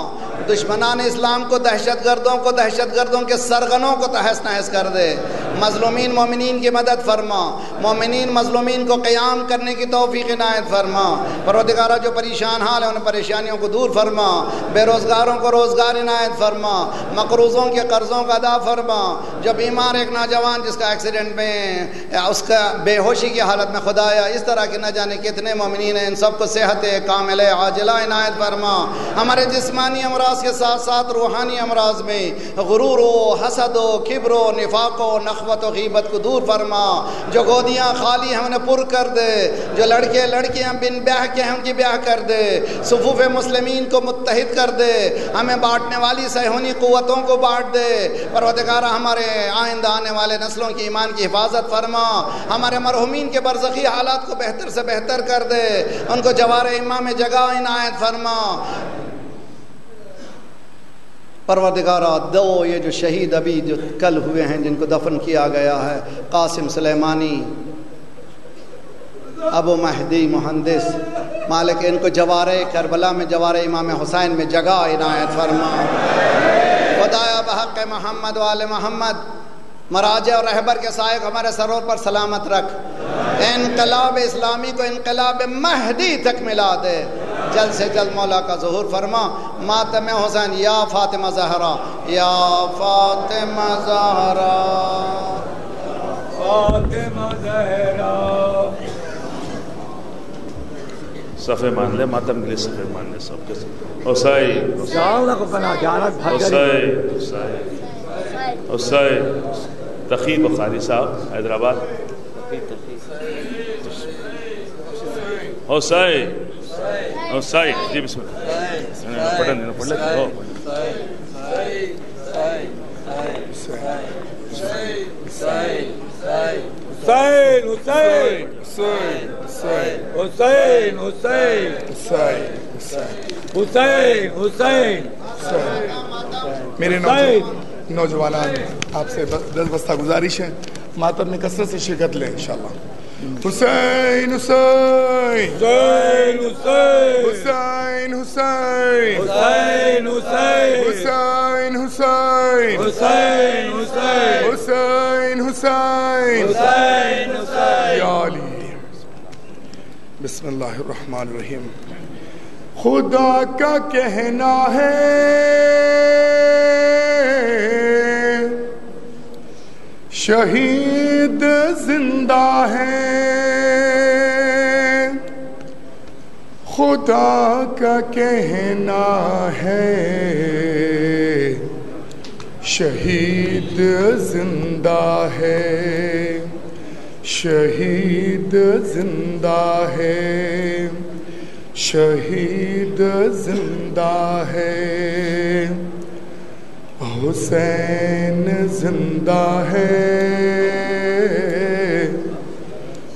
دشمنان اسلام کو دہشت گردوں کو دہشت گردوں کے سرغنوں کو تحس نحس کر دے۔ مظلومین مومنین کی مدد فرما۔ مومنین مظلومین کو قیام کرنے کی توفیق عنایت فرما۔ پروردگارہ جو پریشان حال ہیں ان پریشانیوں کو دور فرما۔ بے روزگاروں کو روزگار عنایت فرما۔ مقروضوں کے قرضوں کا ادا فرما۔ جو بیمار ایک نوجوان جس کا ایکسیڈنٹ میں، اس کا بے ہوشی کی حالت میں خدایا اس طرح کے نہ جانے کتنے مومنین ہیں۔ ان سب کو صحت کامل عاجلہ عنایت فرما۔ ہمارے جسمانی امراض کے ساتھ ساتھ روحانی امراض میں غرور و حسد و کبر و نفاق و نخوت و غیبت کو دور فرما۔ جو گودیاں خالی ہیں انہیں پر کر دے۔ جو لڑکے لڑکیاں بن بیاہ کے ہیں ان کی بیاہ کر دے۔ صفوف مسلمین کو متحد کر دے۔ ہمیں بانٹنے والی سہونی قوتوں کو بانٹ دے۔ پروردگارہ، ہمارے آئندہ آنے والے نسلوں کی ایمان کی حفاظت فرما۔ ہمارے مرحومین کے برزخی حالات کو بہتر سے بہتر کر دے۔ ان کو جوار امام جگہ عنایت فرما۔ پروردگارہ، دو یہ جو شہید ابھی جو کل ہوئے ہیں جن کو دفن کیا گیا ہے، قاسم سلیمانی، ابو مہدی مہندس، مالک ان کو جوار کربلا میں، جوار امام حسین میں جگہ عنایت فرما۔ خدایا بحق محمد وال محمد، مراجع اور رہبر کے سائق ہمارے سرور پر سلامت رکھ۔ انقلاب اسلامی کو انقلاب مہدی تک ملا دے۔ جلد سے جلد مولا کا ظہور فرما ماتم حسین یا فاطمہ زہرا یا فاطمہ زہرا۔ فاطمہ زہرا۔ صفے مان لے ماتم کے لیے صفے مان لے سب کے حسین حسین حسین۔ حسین تقی بخاری صاحب حیدرآباد۔ حسین۔ حسین جی بسم اللہ پڑھن دینا پڑھ لے ہو حسین حسین حسین حسین حسین حسین میرے نوجوان نوجوانان آپ سے دس بستہ گزارش ہے۔ ماتم میں کثرت سے شرکت لیں انشاءاللہ۔ حسین حسین۔ حسین حسین۔ حسین حسین۔ حسین حسین۔ حسین حسین۔ حسین حسین۔ حسین حسین۔ بسم اللہ الرحمن الرحیم۔ خدا کا کہنا ہے۔ شہید زندہ ہے خدا کا کہنا ہے، شہید زندہ ہے۔ شہید زندہ ہے۔ شہید زندہ ہے۔ حسین زندہ ہے۔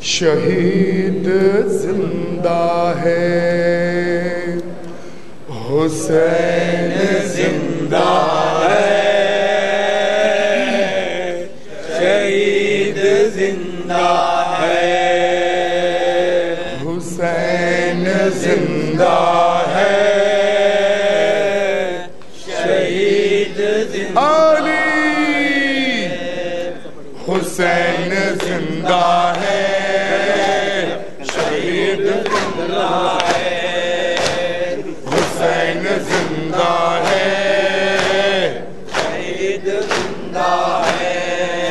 شہید زندہ ہے۔ حسین زندہ ہے۔ شہید زندہ ہے۔ حسین زندہ حسین زندہ ہے۔ شہید حسین زندہ ہے۔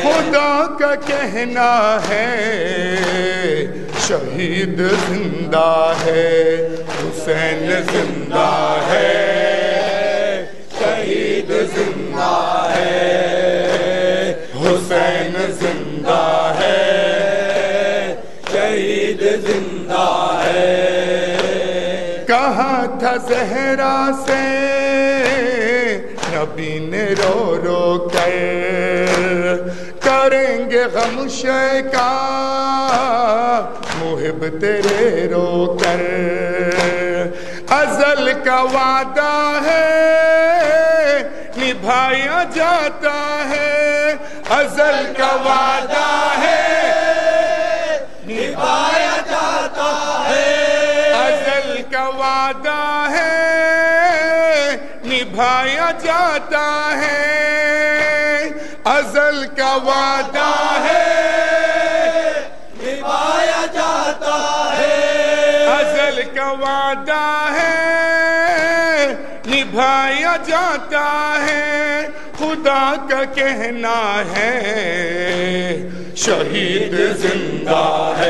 خدا کا کہنا ہے، شہید زندہ ہے، حسین زندہ ہے۔ شہید زندہ ہے۔ حسین زندہ ہے، شہید زندہ ہے۔ کہا تھا زہرا سے؟ نبی نے رو رو کر۔ کریں گے غم کا محب تیرے رو کر۔ ازل کا وعدہ ہے نبھایا جاتا ہے، ازل کا وعدہ ہے۔ نبھایا جاتا ہے۔ ازل کا وعدہ ہے۔ نبھایا جاتا ہے۔ ازل کا وعدہ ہے۔ بتایا جاتا ہے خدا کا کہنا ہے شہید زندہ ہے۔